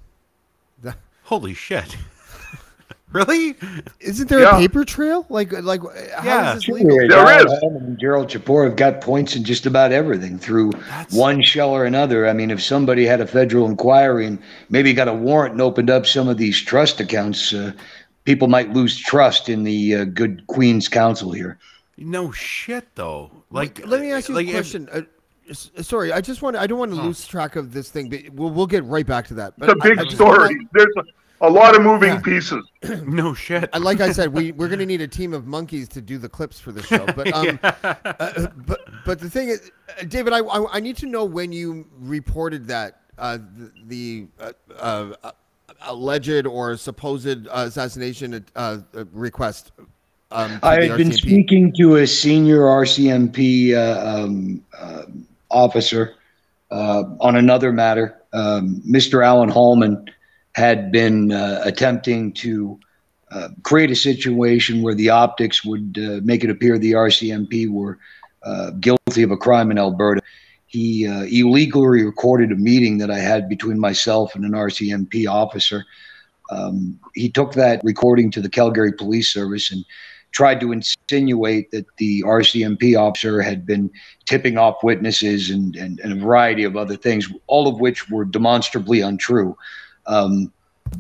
(laughs) Holy shit. Really? Isn't there Yeah. a paper trail? Like, like, how Yeah. is this Sure, legal? There Darrell is. Hallman and Gerald Chipeur have got points in just about everything through That's- one shell or another. I mean, if somebody had a federal inquiry and maybe got a warrant and opened up some of these trust accounts, uh, people might lose trust in the uh, good Queen's Counsel here. No shit though. Like let me ask you like, a if- question. Uh, sorry, I just want I don't want to Huh. lose track of this thing, but we'll we'll get right back to that. It's a But I- big I story. wanna- There's a, a lot of moving Yeah. pieces. (clears throat) no shit. Like I said, we (laughs) we're going to need a team of monkeys to do the clips for the show. But um, (laughs) uh, but but the thing is, uh, David, I, I I need to know when you reported that uh, the, the uh, uh, alleged or supposed uh, assassination uh, uh, request. Um, I the had been speaking to a senior RCMP uh, um, uh, officer uh, on another matter. Um, Mr. Alan Hallman had been uh, attempting to uh, create a situation where the optics would uh, make it appear the RCMP were uh, guilty of a crime in Alberta. He uh, illegally recorded a meeting that I had between myself and an RCMP officer. Um, he took that recording to the Calgary Police Service and tried to insinuate that the RCMP officer had been tipping off witnesses and, and, and a variety of other things, all of which were demonstrably untrue. Um,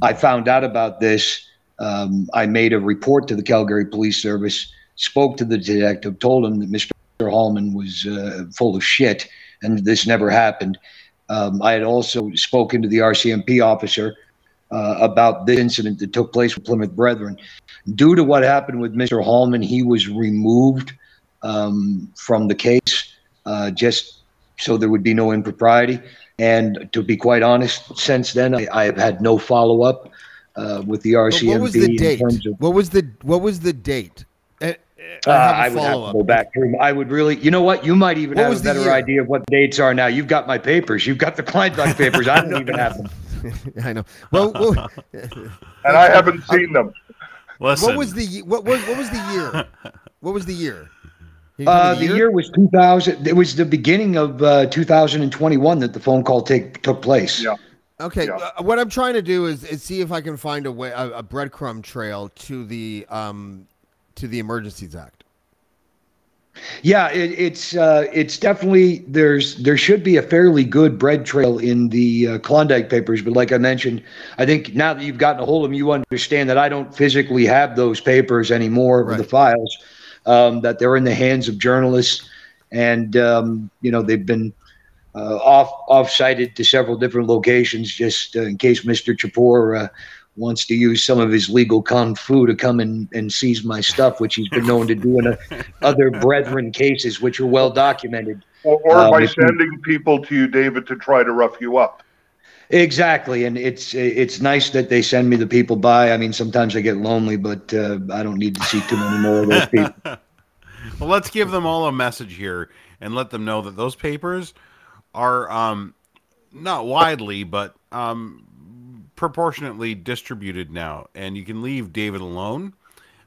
I found out about this. Um, I made a report to the Calgary Police Service, spoke to the detective, told him that Mr. Hallman was uh, full of shit and this never happened. Um, I had also spoken to the RCMP officer uh, about this incident that took place with Plymouth Brethren. Due to what happened with Mr. Hallman, he was removed um, from the case uh, just so there would be no impropriety. And to be quite honest, since then I, I have had no follow up uh, with the But RCMP. what was the date? of- What was the what was the date? Uh, uh, I have I a would have to go back through. I would really, you know what? You might even What have a better idea of what dates are now. You've got my papers. You've got the Kleinbach papers. I (laughs) don't even have them. (laughs) I know. Well, well And I haven't seen them. (laughs) Listen, what was the what was what was the year? What was the year? Can you tell Uh, me the year was 2000. It was the beginning of uh, 2021 that the phone call take took place. Yeah. Okay, Yeah. uh, what I'm trying to do is, is see if I can find a way a, a breadcrumb trail to the um to the Emergencies Act. Yeah, it, it's uh, it's definitely there's there should be a fairly good bread trail in the uh, Klondike papers, but like I mentioned, I think now that you've gotten a hold of them, you understand that I don't physically have those papers anymore or the Right. files. Um, that they're in the hands of journalists, and um, you know they've been uh, off off cited to several different locations just uh, in case Mr. Chipeur uh, wants to use some of his legal kung fu to come and, and seize my stuff, which he's been known to do in a, other brethren cases, which are well documented. Or, or Um, by if you- sending people to you, David, to try to rough you up. Exactly, and it's it's nice that they send me the people by. I mean, sometimes I get lonely, but uh, I don't need to see too many more of those people. (laughs) well, let's give them all a message here and let them know that those papers are um, not widely, but um, proportionately distributed now, and you can leave David alone.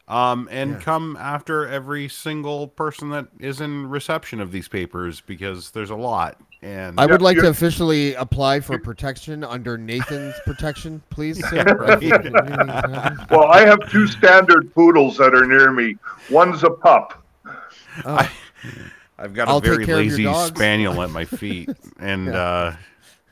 Um, and Yeah. come after every single person that is in reception of these papers because there's a lot. And I would Yeah, like to officially apply for protection under Nathan's protection, please. Sir. (laughs) (laughs) Well, I have two standard poodles that are near me. One's a pup. Oh, I've got I'll a very care of your lazy spaniel at my feet, (laughs) and Yeah. uh,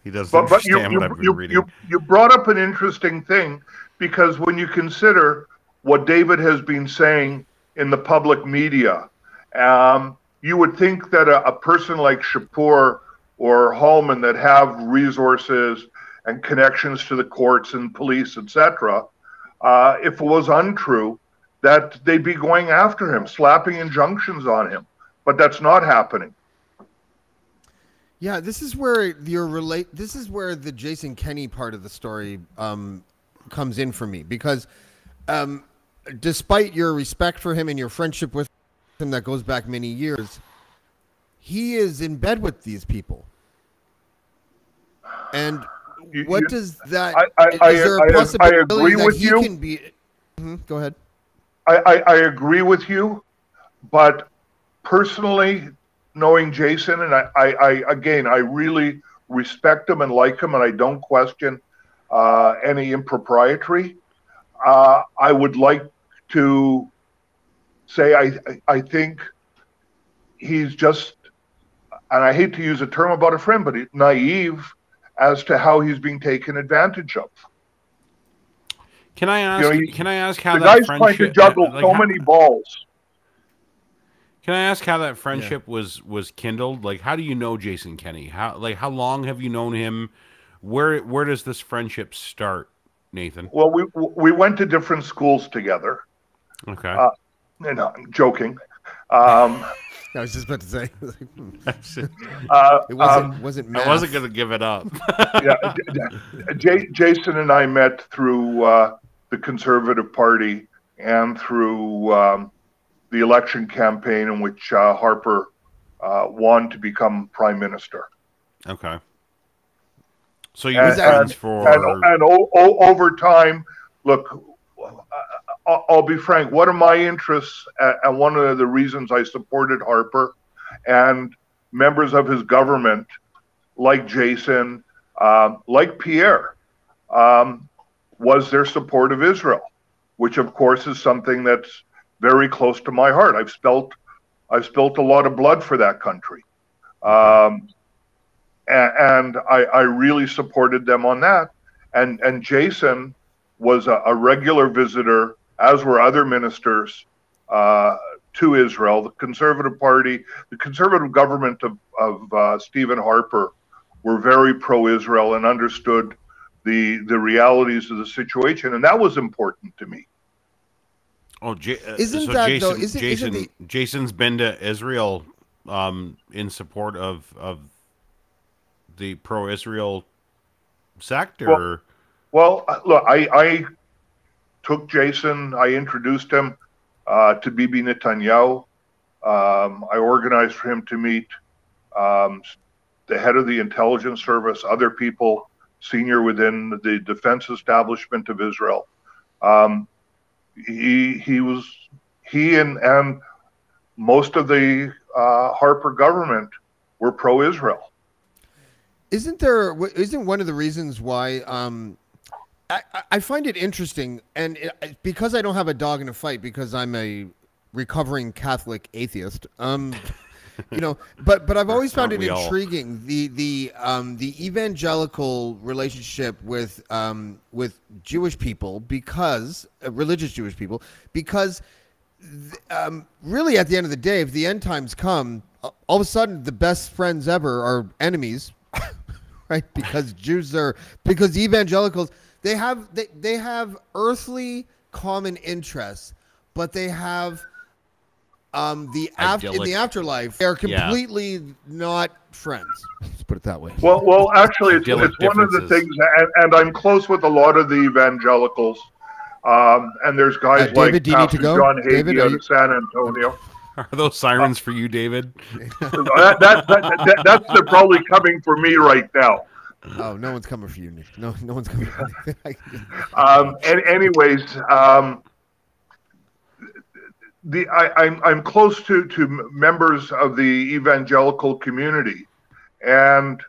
he doesn't But, but you, understand what I've been you, reading. you, you brought up an interesting thing because when you consider what David has been saying in the public media, um, you would think that a, a person like Chipeur or Hallman that have resources and connections to the courts and police, etc., uh, if it was untrue, that they'd be going after him, slapping injunctions on him. But that's not happening. Yeah, this is where your relate. This is where the Jason Kenney part of the story um, comes in for me because, um, despite your respect for him and your friendship with him that goes back many years, he is in bed with these people. And you- what you- does that? I- I- is there I- I a possibility agree that with he you. can be? Mhm, Go ahead. I, I, I agree with you, but personally, knowing Jason, and I, I, I again, I really respect him and like him, and I don't question uh, any impropriety. Uh, I would like to say I, I- I think he's just, and I hate to use a term about a friend, but he- naive as to how he's being taken advantage of. Can I ask? know, he- can I ask how the that guy's trying to friendship? juggle like, so how- many balls. Can I ask how that friendship was was kindled? Like, how do you know Jason Kenney? How like how long have you known him? Where where does this friendship start, Nathan? Well, we we went to different schools together. Okay. Uh, And I'm joking. Um, I was just about to say. (laughs) (laughs) uh, it wasn't um, wasn't. I wasn't gonna give it up. (laughs) yeah, J- Jason and I met through uh, the Conservative Party and through um, the election campaign in which uh, Harper uh, won to become prime minister. okay. So you And- were friends and- for and, and o- o- over time, look, I'll, be frank. One of my interests, and one of the reasons I supported Harper, and members of his government, like Jason, um, like Pierre, um, was their support of Israel, which of course is something that's very close to my heart. I've spelt, I've spilt a lot of blood for that country. Um, a- and I, I really supported them on that. And and Jason was a, a regular visitor, as were other ministers, uh, to Israel. The Conservative Party, the Conservative government of of uh, Stephen Harper, were very pro-Israel and understood the the realities of the situation, and that was important to me. oh, J- uh, Isn't so that, Jason, though, isn't- Jason, isn't Jason's been to Israel um, in support of of the pro-Israel sector. Well- Well, uh, look, I, I took Jason, I introduced him uh, to Bibi Netanyahu. Um, I organized for him to meet um, the head of the intelligence service, other people senior within the defense establishment of Israel. Um, he he was he and and most of the uh, Harper government were pro-Israel. Isn't there? Isn't one of the reasons why? Um, I, I- find it interesting, and it, because I don't have a dog in a fight, because I'm a recovering Catholic atheist. Um, (laughs) you know, but but I've always found it we all? intriguing the the um, the evangelical relationship with um, with Jewish people because uh, religious Jewish people because th- um, really at the end of the day, if the end times come, all of a sudden the best friends ever are enemies, (laughs) right? Because Jews are because evangelicals they have they, they have earthly common interests, but they have um the after in the afterlife they're Yeah. completely not friends. Let's put it that way. Well, well, actually, it's, it's one of the things, and, and I'm close with a lot of the evangelicals. Um, and there's guys Uh, David, like do Pastor to go? John Hagee David, are out of San Antonio. (laughs) Are those sirens for you, David? (laughs) that, that, that, that, that's the probably coming for me right now. Oh, no one's coming for you, Nick. No, no one's coming. For you. (laughs) Um, and anyways, um, the I, I'm I'm close to to members of the evangelical community, and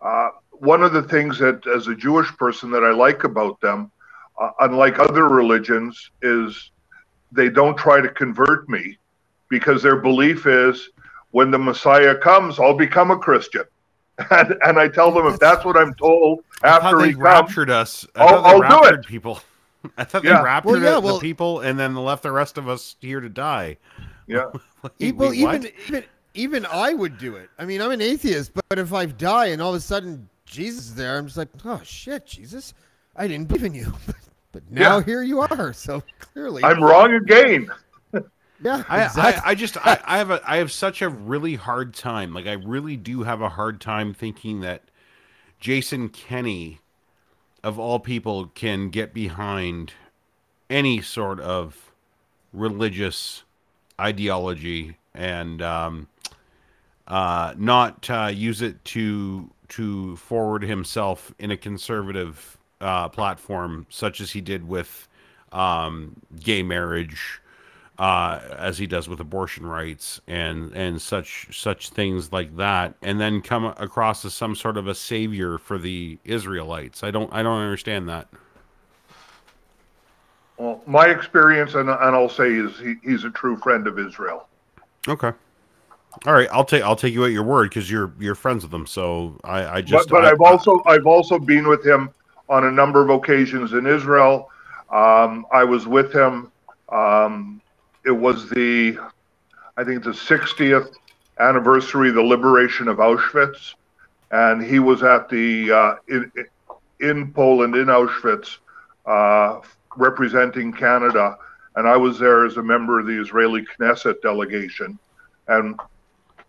uh, one of the things that, as a Jewish person, that I like about them, uh, unlike other religions, is they don't try to convert me, because their belief is when the Messiah comes, I'll become a Christian. And, and I tell them if that's what I'm told I after they he comes, raptured us. I I'll- they I'll do it. people. (laughs) I thought Yeah. they raptured Well, yeah, the well- people and then left the rest of us here to die. yeah. (laughs) Wait, well, wait, even even even I would do it. I mean, I'm an atheist, but if I die and all of a sudden Jesus is there, I'm just like, oh shit, Jesus, I didn't believe in you, (laughs) but now Yeah. here you are. So clearly, I'm wrong again. Yeah, I, exactly. I, I just I, I have a I have such a really hard time. Like I really do have a hard time thinking that Jason Kenney of all people can get behind any sort of religious ideology and um, uh, not uh, use it to to forward himself in a conservative uh, platform, such as he did with um, gay marriage, uh, as he does with abortion rights and and such such things like that, and then come across as some sort of a savior for the Israelites. I don't I don't understand that. Well, my experience, and, and I'll say, is he, he's a true friend of Israel. Okay. All right, I'll take I'll take you at your word because you're you're friends with him. So I, I just. But, but I, have also I've also been with him on a number of occasions in Israel. Um, I was with him. Um, it was the, I think the 60th anniversary of the liberation of Auschwitz, and he was at the uh, in in Poland in Auschwitz uh, representing Canada, and I was there as a member of the Israeli Knesset delegation, and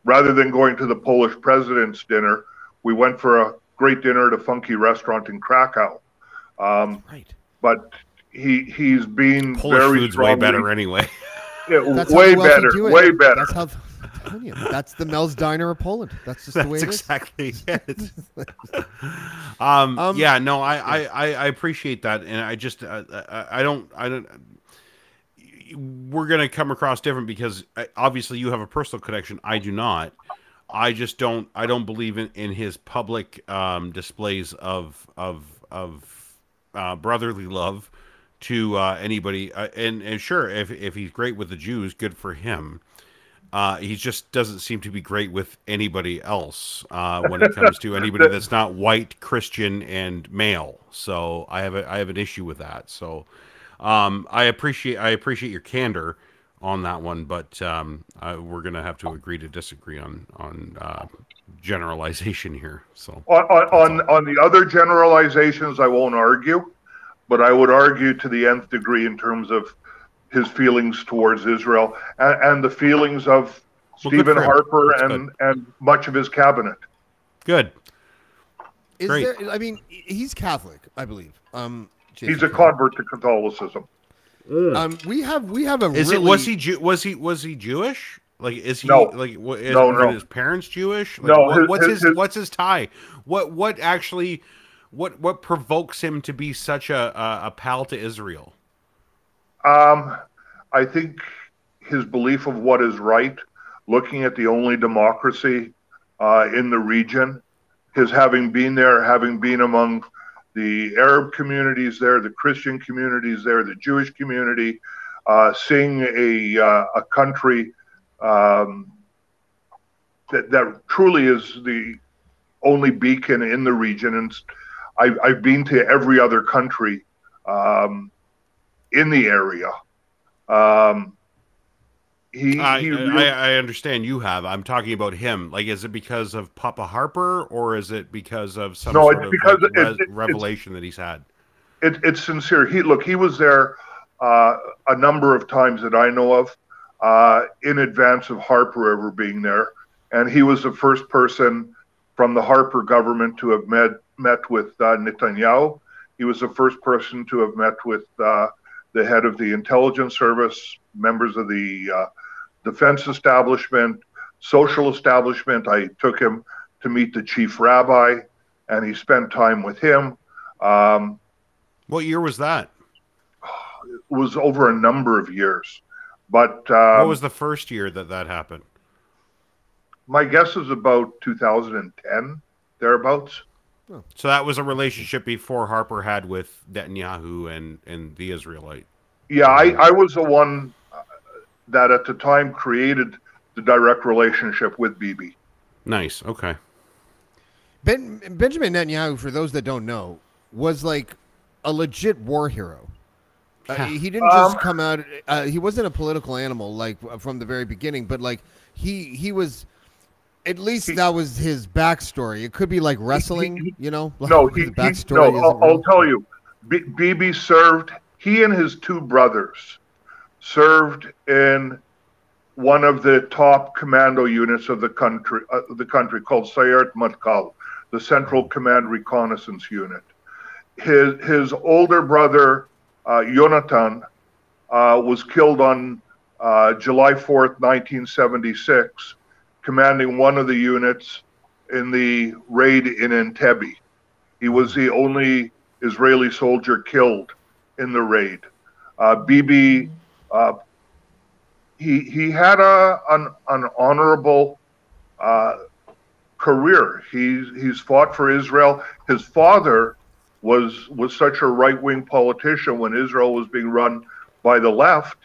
rather than going to the Polish president's dinner, we went for a great dinner at a funky restaurant in Krakow. Um, Right. but he he's been Polish very food's way better anyway. (laughs) Yeah, That's way how better, way better. That's how. I'm you, that's the Mel's Diner of Poland. That's just the way That's it is. exactly it. (laughs) um, Um, yeah, no, I, I, I, I appreciate that, and I just, uh, I, I don't, I don't. We're gonna come across different because uh, obviously you have a personal connection. I do not. I just don't. I don't believe in, in his public um, displays of of of uh, brotherly love to uh, anybody. Uh, and and sure, if if he's great with the Jews, good for him. Uh, he just doesn't seem to be great with anybody else uh, when it comes to anybody that's not white, Christian, and male. So I have a, I have an issue with that. So um, I appreciate I appreciate your candor on that one, but um, uh, we're gonna have to agree to disagree on on uh, generalization here. So On, on, on, on the other generalizations, I won't argue, but I would argue to the nth degree in terms of his feelings towards Israel and, and the feelings of Well, Stephen. Harper That's and, and much of his cabinet. good. Is Great. there? I mean, he's Catholic, I believe. Um, He's a convert to Catholicism. Um, we have we have a Is really it was he Jew- was he was he Jewish? Like is he No. like what is, No, no. his parents Jewish? Like, No, what- his- what's his- his, his- what's his tie? What what actually what what provokes him to be such a a, a pal to Israel? Um, I think his belief of what is right, looking at the only democracy uh, in the region, his having been there, having been among the Arab communities there, the Christian communities there, the Jewish community, uh, seeing a uh, a country um, that that truly is the only beacon in the region, and I've, I've been to every other country um, in the area. Um, he, I, he really- I understand you have. I'm talking about him. Like, is it because of Papa Harper, or is it because of some No, sort it's of because like, it- res- it- it's- revelation that he's had? it, it's sincere. He look, he was there uh, a number of times that I know of uh, in advance of Harper ever being there, and he was the first person from the Harper government to have met met with uh, Netanyahu. He was the first person to have met with uh, the head of the intelligence service, members of the uh, defense establishment, social establishment. I took him to meet the chief rabbi, and he spent time with him. Um, What year was that? It was over a number of years. But um, what was the first year that that happened? my guess is about 2010, thereabouts. So that was a relationship before Harper had with Netanyahu and and the Israelite. Yeah, I, I was the one uh, that at the time created the direct relationship with Bibi. Nice. Okay. Ben, Benjamin Netanyahu, for those that don't know, was like a legit war hero. Uh, he didn't just Um, come out. Uh, he wasn't a political animal like from the very beginning, but like he he was. At least He- that was his backstory. It could be like wrestling, he- you know. Like No, his he, he backstory no, I'll, I'll tell you. B- Bibi served, he and his two brothers served in one of the top commando units of the country, uh, the country called Sayeret Matkal, the Central Command Reconnaissance Unit. His, his older brother, uh, Jonathan, uh, was killed on uh, July 4th, 1976, commanding one of the units in the raid in Entebbe. He was the only Israeli soldier killed in the raid. Uh, Bibi, uh, he he had a an, an honorable uh, career. He's he's fought for Israel. His father was was such a right wing politician when Israel was being run by the left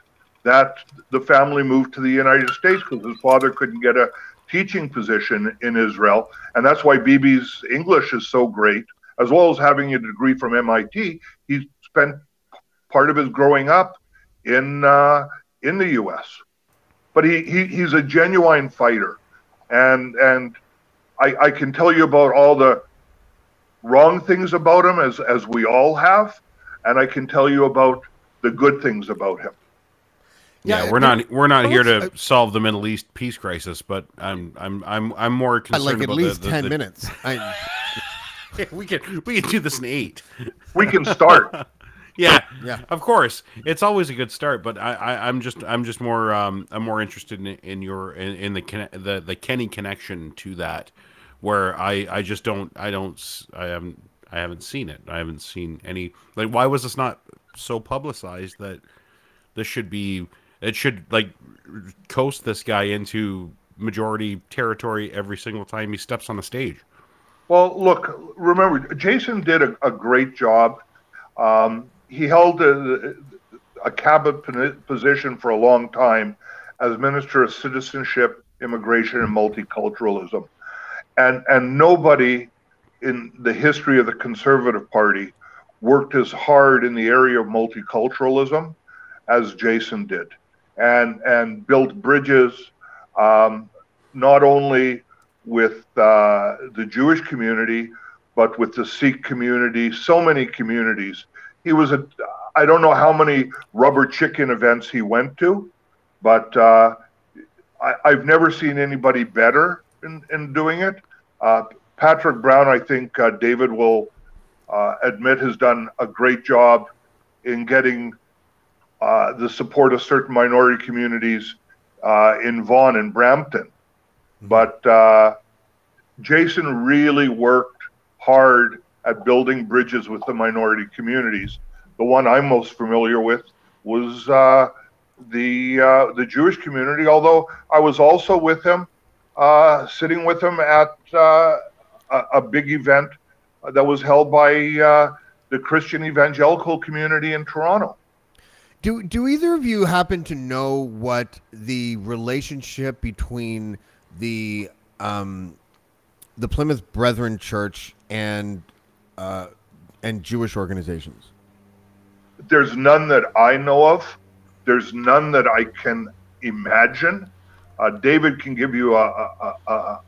that the family moved to the United States because his father couldn't get a teaching position in Israel, and that's why Bibi's English is so great. As well as having a degree from MIT, he spent part of his growing up in uh, in the U.S. But he, he he's a genuine fighter, and and I, I can tell you about all the wrong things about him as as we all have, and I can tell you about the good things about him. Yeah, Yeah, we're not we're not here let's- to solve the Middle East peace crisis, but I'm I'm I'm I'm more concerned like at about least the, the, ten the- minutes. I, (laughs) (laughs) we can we can do this in eight. We can start. (laughs) Yeah, Yeah. Of course, it's always a good start, but I, I I'm just I'm just more um I'm more interested in, in your in, in the conne- the the Kenney connection to that, where I I just don't I don't s- I haven't I haven't seen it. I haven't seen any like why was this not so publicized that this should be it should like coast this guy into majority territory every single time he steps on the stage. Well, look, remember, Jason did a, a great job. Um, he held a, a cabinet position for a long time as Minister of Citizenship, Immigration, and Multiculturalism. And, and nobody in the history of the Conservative Party worked as hard in the area of multiculturalism as Jason did and, and built bridges um, not only with uh, the Jewish community, but with the Sikh community, so many communities. He was a, I don't know how many rubber chicken events he went to, but uh, I, I've never seen anybody better in, in doing it. Uh, Patrick Brown, I think uh, David will uh, admit, has done a great job in getting uh, the support of certain minority communities uh, in Vaughan and Brampton. But uh, Jason really worked hard at building bridges with the minority communities. The one I'm most familiar with was uh, the uh, the Jewish community. Although I was also with him, uh, sitting with him at uh, a, a big event that was held by uh, the Christian evangelical community in Toronto. Do do either of you happen to know what the relationship between the um, the Plymouth Brethren Church and uh, and Jewish organizations? There's none that I know of. There's none that I can imagine. Uh, David can give you a, a, a,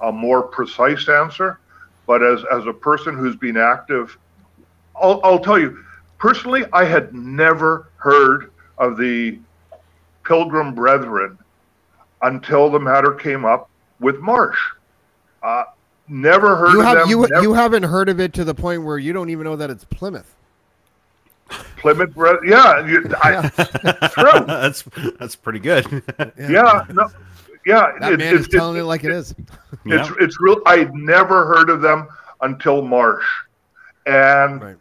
a, more precise answer, but as, as a person who's been active, I'll, I'll tell you, personally, I had never heard of the Pilgrim Brethren until the matter came up with Marsh. Uh, never heard You of have them. you never- you haven't heard of it to the point where you don't even know that it's Plymouth. Plymouth Brethren. Yeah, you, I, true. (laughs) that's that's pretty good. Yeah, no, yeah. That it- man it- is it- telling it like it is. Yeah. It's it's real. I'd never heard of them until Marsh, and Right.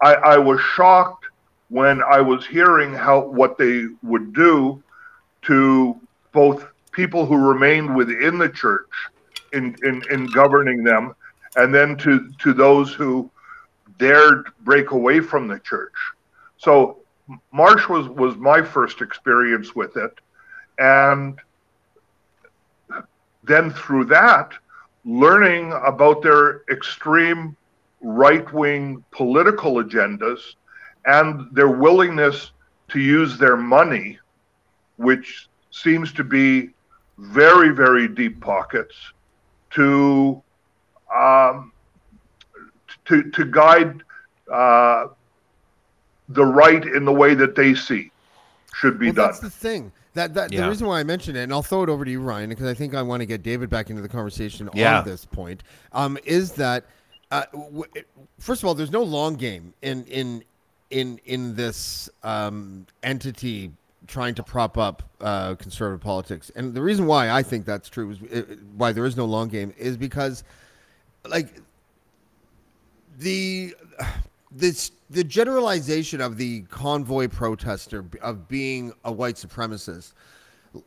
I, I was shocked when I was hearing how what they would do to both people who remained within the church in, in, in governing them, and then to to those who dared break away from the church. So Marsh was was my first experience with it, and then through that, learning about their extreme right wing political agendas and their willingness to use their money, which seems to be very, very deep pockets, to um, to to guide uh, the right in the way that they see should be well, done. that's the thing. That that Yeah. the reason why I mentioned it, and I'll throw it over to you, Ryan, because I think I want to get David back into the conversation Yeah. on this point. Um, is that uh, w- first of all, there's no long game in in in in this um, entity trying to prop up uh, conservative politics. And the reason why I think that's true is uh, why there is no long game is because, like, the this the generalization of the convoy protester of being a white supremacist.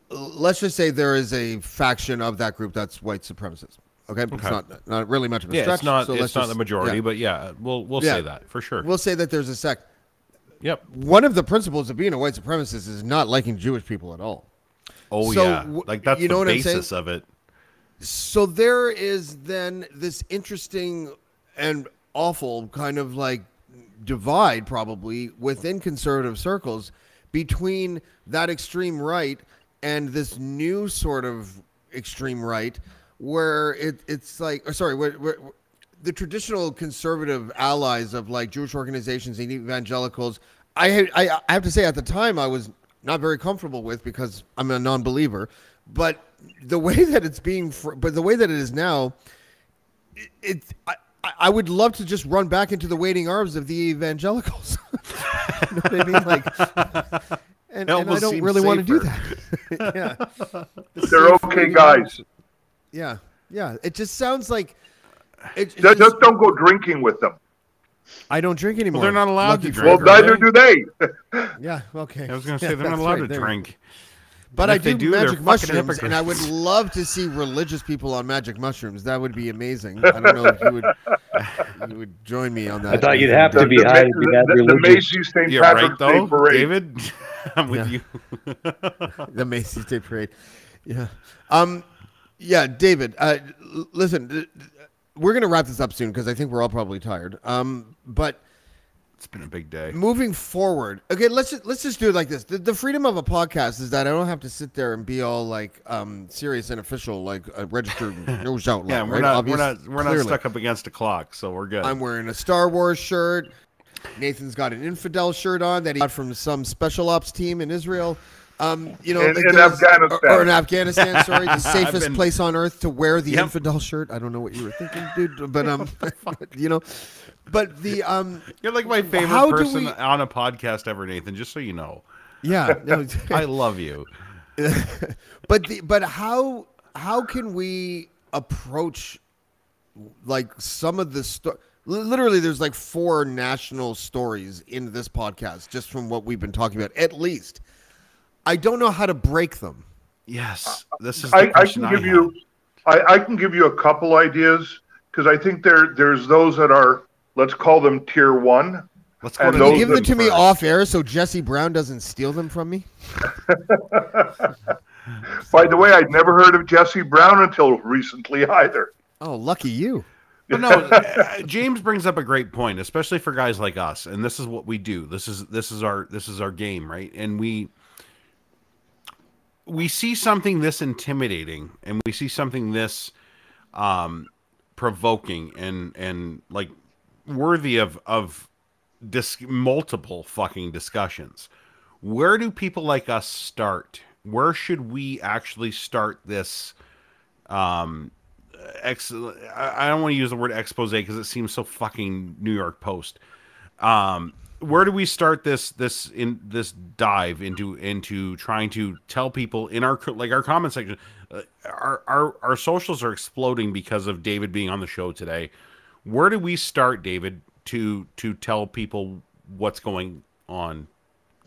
Let's just say there is a faction of that group that's white supremacist. Okay, it's Okay. not not really much of a Yeah, stretch. it's not. so it's let's not just- the majority, yeah. but yeah, we'll we'll Yeah. say that for sure. we'll say that there's a sect. yep. One of the principles of being a white supremacist is not liking Jewish people at all. Oh So, yeah, like that's you know the basis of it. So there is then this interesting and awful kind of like divide probably within conservative circles between that extreme right and this new sort of extreme right where it, it's like or sorry where, where, the traditional conservative allies of like Jewish organizations and evangelicals I, had- I I have to say at the time I was not very comfortable with because I'm a non-believer but the way (laughs) that it's being fr- but the way that it is now it, it I, I- I would love to just run back into the waiting arms of the evangelicals. (laughs) you know what I mean? Like, (laughs) and, and I don't seems really want to do that. yeah, They're okay guys. arms. Yeah, yeah. It just sounds like. It, it Just, just- just don't go drinking with them. I don't drink anymore. they're not allowed to drink, for Well, neither they? do they. (laughs) Yeah. Okay. I was going to Yeah, say they're (laughs) not allowed right, to drink. But I if do, do, magic mushrooms, and I would love to see religious people on magic mushrooms. That would be amazing. I don't know if you would (laughs) you would join me on that. I thought you'd have to be the, high to be that the, the religious. Macy's St. You're right Patrick's though, Day Parade. David. I'm with Yeah. you. the Macy's Day Parade. Yeah. Um. Yeah, David. Uh, listen, we're gonna wrap this up soon because I think we're all probably tired. Um. But It's been a big day. moving forward, okay, let's just, let's just do it like this. The, the freedom of a podcast is that I don't have to sit there and be all like um serious and official, like a registered (laughs) news outlet. Yeah, we're right? not Obvious- we're not we're not stuck up against a clock, so we're good. I'm wearing a Star Wars shirt. Nathan's got an infidel shirt on that he got from some special ops team in Israel. Um, you know, In- like in there's- Afghanistan. Or, or in Afghanistan, sorry, the (laughs) safest been- place on earth to wear the Yep. infidel shirt. I don't know what you were thinking, dude, but um, (laughs) (laughs) you know, but the um, You're like my favorite person we- on a podcast ever, Nathan. Just so you know, yeah, no, I love you. but the but how how can we approach like some of the sto- li- literally there's like four national stories in this podcast just from what we've been talking about at least i don't know how to break them Yes, this is the I, I question can I, give you, I, I can give you a couple ideas because I think there there's those that are let's call them tier one. Let's go and to Can you those give them to me off air so jesse brown doesn't steal them from me (laughs) By the way, I'd never heard of Jesse Brown until recently either. oh lucky you But no, (laughs) uh, James brings up a great point, especially for guys like us. And this is what we do. This is this is our this is our game, right? And we we see something this intimidating, and we see something this um, provoking, and and like worthy of of dis- multiple fucking discussions. Where do people like us start? Where should we actually start this? Um, ex I don't want to use the word expose because it seems so fucking New York Post. Um, where do we start this this in this dive into into trying to tell people in our like our comment section uh, our, our our socials are exploding because of David being on the show today. Where do we start, David, to to tell people what's going on?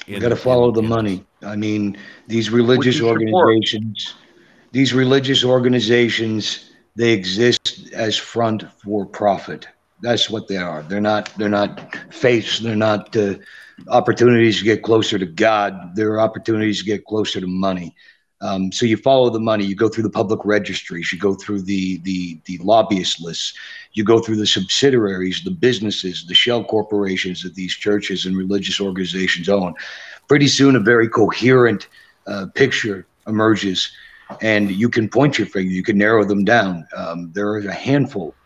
You got to follow the in- money. I mean, these religious Which you support. organizations, these religious organizations, they exist as front for profit. That's what they are. They're not. They're not faiths. They're not uh, opportunities to get closer to God. They're opportunities to get closer to money. Um, so you follow the money. You go through the public registries. You go through the the the lobbyist lists. You go through the subsidiaries, the businesses, the shell corporations that these churches and religious organizations own. Pretty soon, a very coherent uh, picture emerges, and you can point your finger. You can narrow them down. Um, there is a handful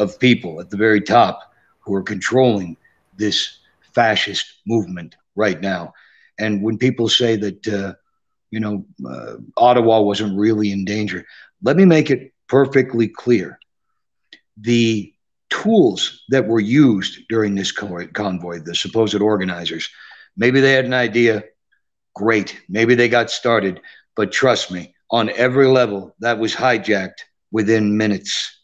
of people at the very top who are controlling this fascist movement right now. And when people say that, uh, you know, uh, Ottawa wasn't really in danger, let me make it perfectly clear. The tools that were used during this co- convoy, the supposed organizers, maybe they had an idea, Great. Maybe they got started, but trust me, on every level, that was hijacked within minutes.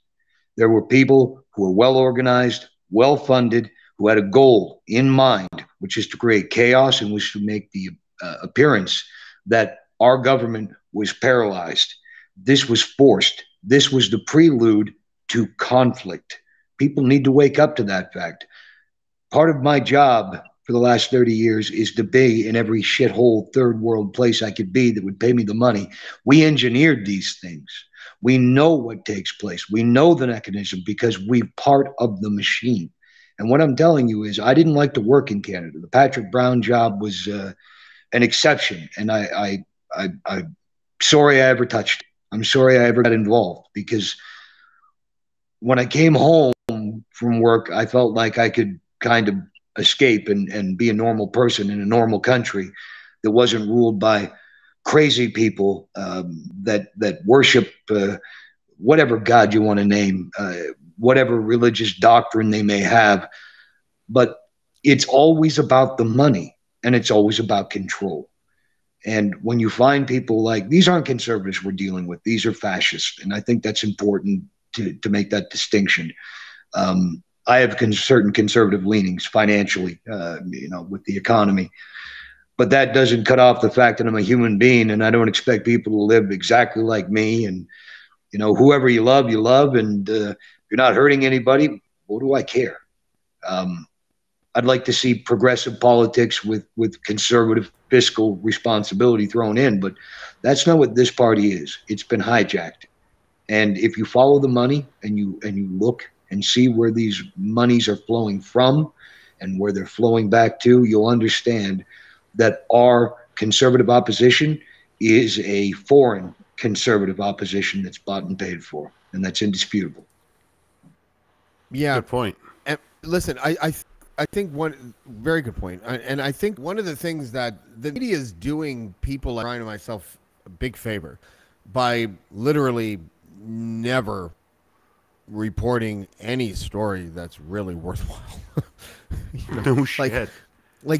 There were people who were well organized, well funded, who had a goal in mind, which is to create chaos and was to make the uh, appearance that our government was paralyzed. This was forced. This was the prelude to conflict. People need to wake up to that fact. Part of my job for the last 30 years is to be in every shithole third world place I could be that would pay me the money. We engineered these things. We know what takes place. We know the mechanism because we're part of the machine. And what I'm telling you is, I didn't like to work in Canada. The Patrick Brown job was uh, an exception, and I, I, I, I'm sorry I ever touched. It. I'm sorry I ever got involved because when I came home from work, I felt like I could kind of escape and, and be a normal person in a normal country that wasn't ruled by crazy people um, that that worship uh, whatever God you want to name, uh, whatever religious doctrine they may have, but it's always about the money and it's always about control. And when you find people like these aren't conservatives we're dealing with, these are fascists, and I think that's important to to make that distinction. Um, I have con- certain conservative leanings financially, uh, you know, with the economy, but that doesn't cut off the fact that I'm a human being and I don't expect people to live exactly like me. And you know, whoever you love, you love, and uh, you're not hurting anybody. What do I care? Um, I'd like to see progressive politics with with conservative fiscal responsibility thrown in, but that's not what this party is. It's been hijacked. And if you follow the money and you and you look and see where these monies are flowing from and where they're flowing back to, you'll understand that our conservative opposition is a foreign conservative opposition that's bought and paid for, and that's indisputable. Yeah, Good point. And listen, I I, I think one very good point, I- and I think one of the things that the media is doing people like Ryan and myself a big favor by literally never reporting any story that's really worthwhile. (laughs) You know, No shit. like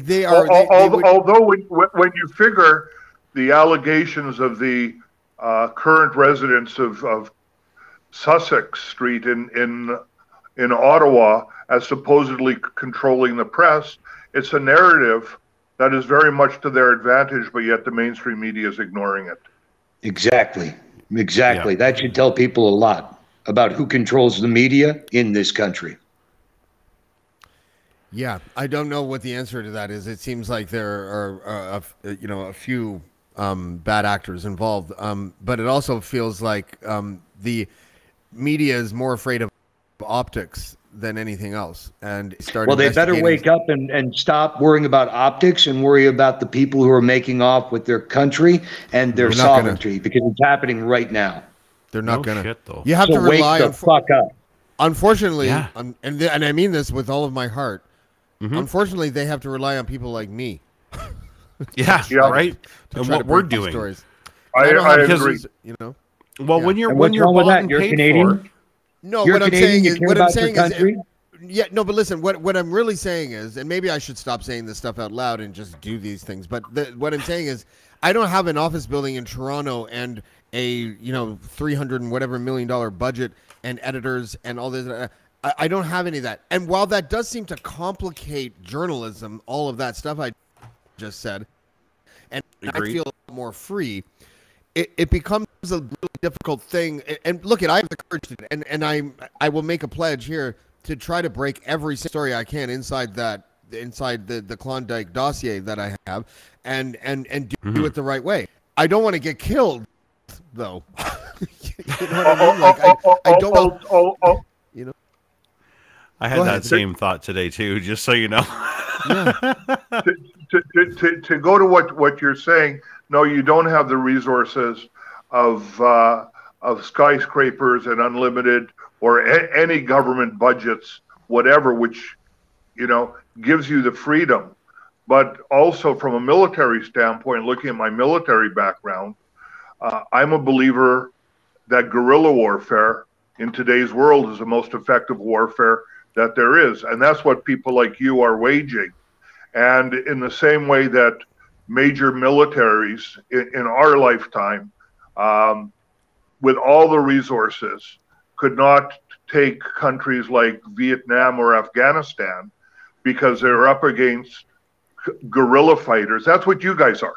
they are. Al- they- they would- although when, when you figure the allegations of the uh, current residents of, of Sussex Street in, in in Ottawa as supposedly controlling the press, it's a narrative that is very much to their advantage, but yet the mainstream media is ignoring it. Exactly. Exactly. That should tell people a lot about who controls the media in this country. Yeah, I don't know what the answer to that is. It seems like there are, uh, a f- uh, you know, a few um, bad actors involved, um, but it also feels like um, the media is more afraid of optics than anything else. And start. Well, they better wake up and, and stop worrying about optics and worry about the people who are making off with their country and their They're gonna- sovereignty because it's happening right now. They're not No gonna. shit, though. You have so to wake rely the on. fuck up. Unfortunately, Yeah. um, and th- and I mean this with all of my heart. Mm-hmm. Unfortunately, they have to rely on people like me (laughs) Yeah, Yeah. right. to And what we're doing. Stories. I, don't I agree. sources, You know. Well, Yeah. when you're when you're wrong bought that? and You're paid Canadian? for, No, You're what I'm saying is what I'm about your saying is yeah, no, but listen, what what I'm really saying is, and maybe I should stop saying this stuff out loud and just do these things. But the, what I'm saying is, I don't have an office building in Toronto and a you know 300 and whatever million dollar budget and editors and all this. I, I don't have any of that. And while that does seem to complicate journalism, all of that stuff I just said, and I Agreed. feel more free. It, it becomes a really difficult thing. And- And look, at I have the courage, to, and and I I will make a pledge here to try to break every story I can inside that inside the the Klondike dossier that I have, and and and do mm-hmm. it the right way. I don't want to get killed, though. (laughs) you know what I oh, mean? Like oh, I, oh, I don't. Oh, oh, oh, You know. I had Go that ahead. same thought today too. (laughs) Just so you know. to, to, to, to go to what, what you're saying, no, you don't have the resources of uh, of skyscrapers and unlimited or a- any government budgets, whatever, which you know gives you the freedom. But also from a military standpoint, looking at my military background, uh, I'm a believer that guerrilla warfare in today's world is the most effective warfare that there is, and that's what people like you are waging. And in the same way that major militaries in, in our lifetime, um, with all the resources, could not take countries like Vietnam or Afghanistan because they're up against guerrilla fighters. That's what you guys are.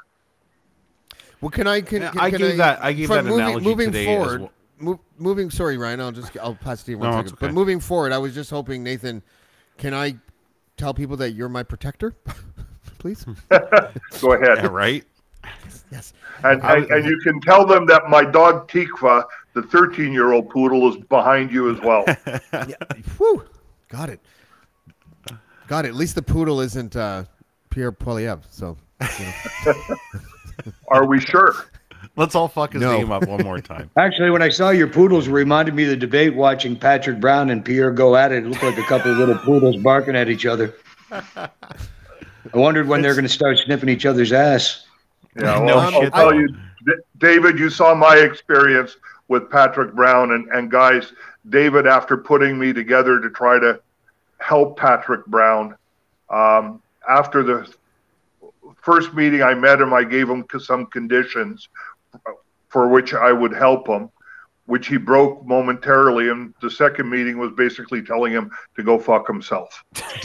Well, can I? Can, can I can gave that- I gave from that moving, analogy moving today as forward. well. Mo- moving. Sorry, Ryan. I'll just. I'll pass to you one No, second. it's But moving forward, I was just hoping, Nathan. Can I tell people that you're my protector, (laughs) please? Go ahead. Yeah, right. yes. And, I- and, and you can tell them that my dog Tikva, the 13 year old poodle, is behind you as well. (laughs) Yeah. Whew. Got it. Got it. At least the poodle isn't uh, Pierre Poilievre. So. you know. (laughs) Are we sure? Let's all fuck his No. name up one more time. (laughs) Actually, when I saw your poodles, it reminded me of the debate watching Patrick Brown and Pierre go at it. It looked like a couple of little (laughs) poodles barking at each other. I wondered when they're going to start sniffing each other's ass. Yeah, No well, I'll shit, tell you, David, you saw my experience with Patrick Brown. And, and guys, David, after putting me together to try to help Patrick Brown, um, after the first meeting I met him, I gave him some conditions for which I would help him, which he broke momentarily. And the second meeting was basically telling him to go fuck himself. (laughs)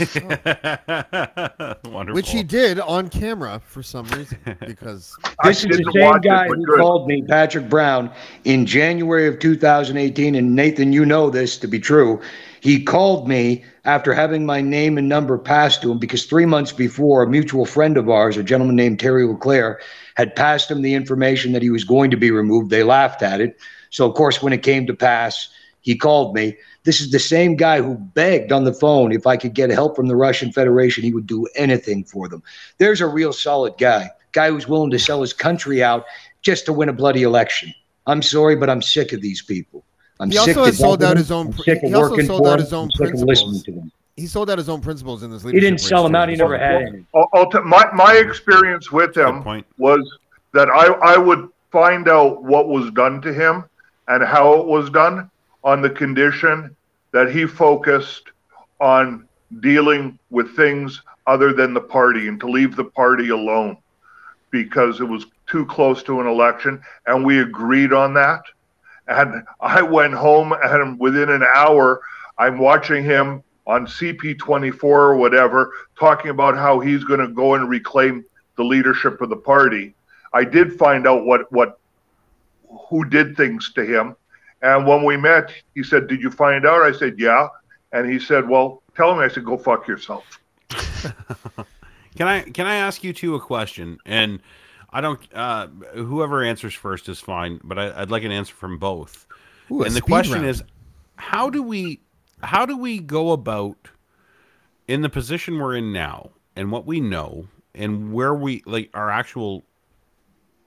Wonderful. Which he did on camera for some reason (laughs) because This is the same guy who good. called me, Patrick Brown, in January of 2018. And Nathan, you know this to be true. He called me after having my name and number passed to him because three months before, a mutual friend of ours, a gentleman named Terry Leclerc, had passed him the information that he was going to be removed. They laughed at it. So, of course, when it came to pass, he called me. This is the same guy who begged on the phone if I could get help from the Russian Federation, he would do anything for them. There's a real solid guy, guy who's willing to sell his country out just to win a bloody election. I'm sorry, but I'm sick of these people. I'm He sick also has sold out his own pr- he also sold out them. his own I'm sick of principles. to them. he sold out his own principles in this league. He didn't sell them out. He never too. had any. I'll, I'll t- my my experience with him was that I I would find out what was done to him and how it was done on the condition that he focused on dealing with things other than the party and to leave the party alone because it was too close to an election and we agreed on that and I went home and within an hour I'm watching him on CP24 or whatever talking about how he's going to go and reclaim the leadership of the party. I did find out what what who did things to him, and when we met, he said, "Did you find out?" I said, "Yeah," and he said, "Well, tell me." I said, "Go fuck yourself." (laughs) Can I can I ask you two a question? And I don't. Uh, whoever answers first is fine, but I, I'd like an answer from both. Ooh, and the question round. is, how do we how do we go about in the position we're in now and what we know and where we like our actual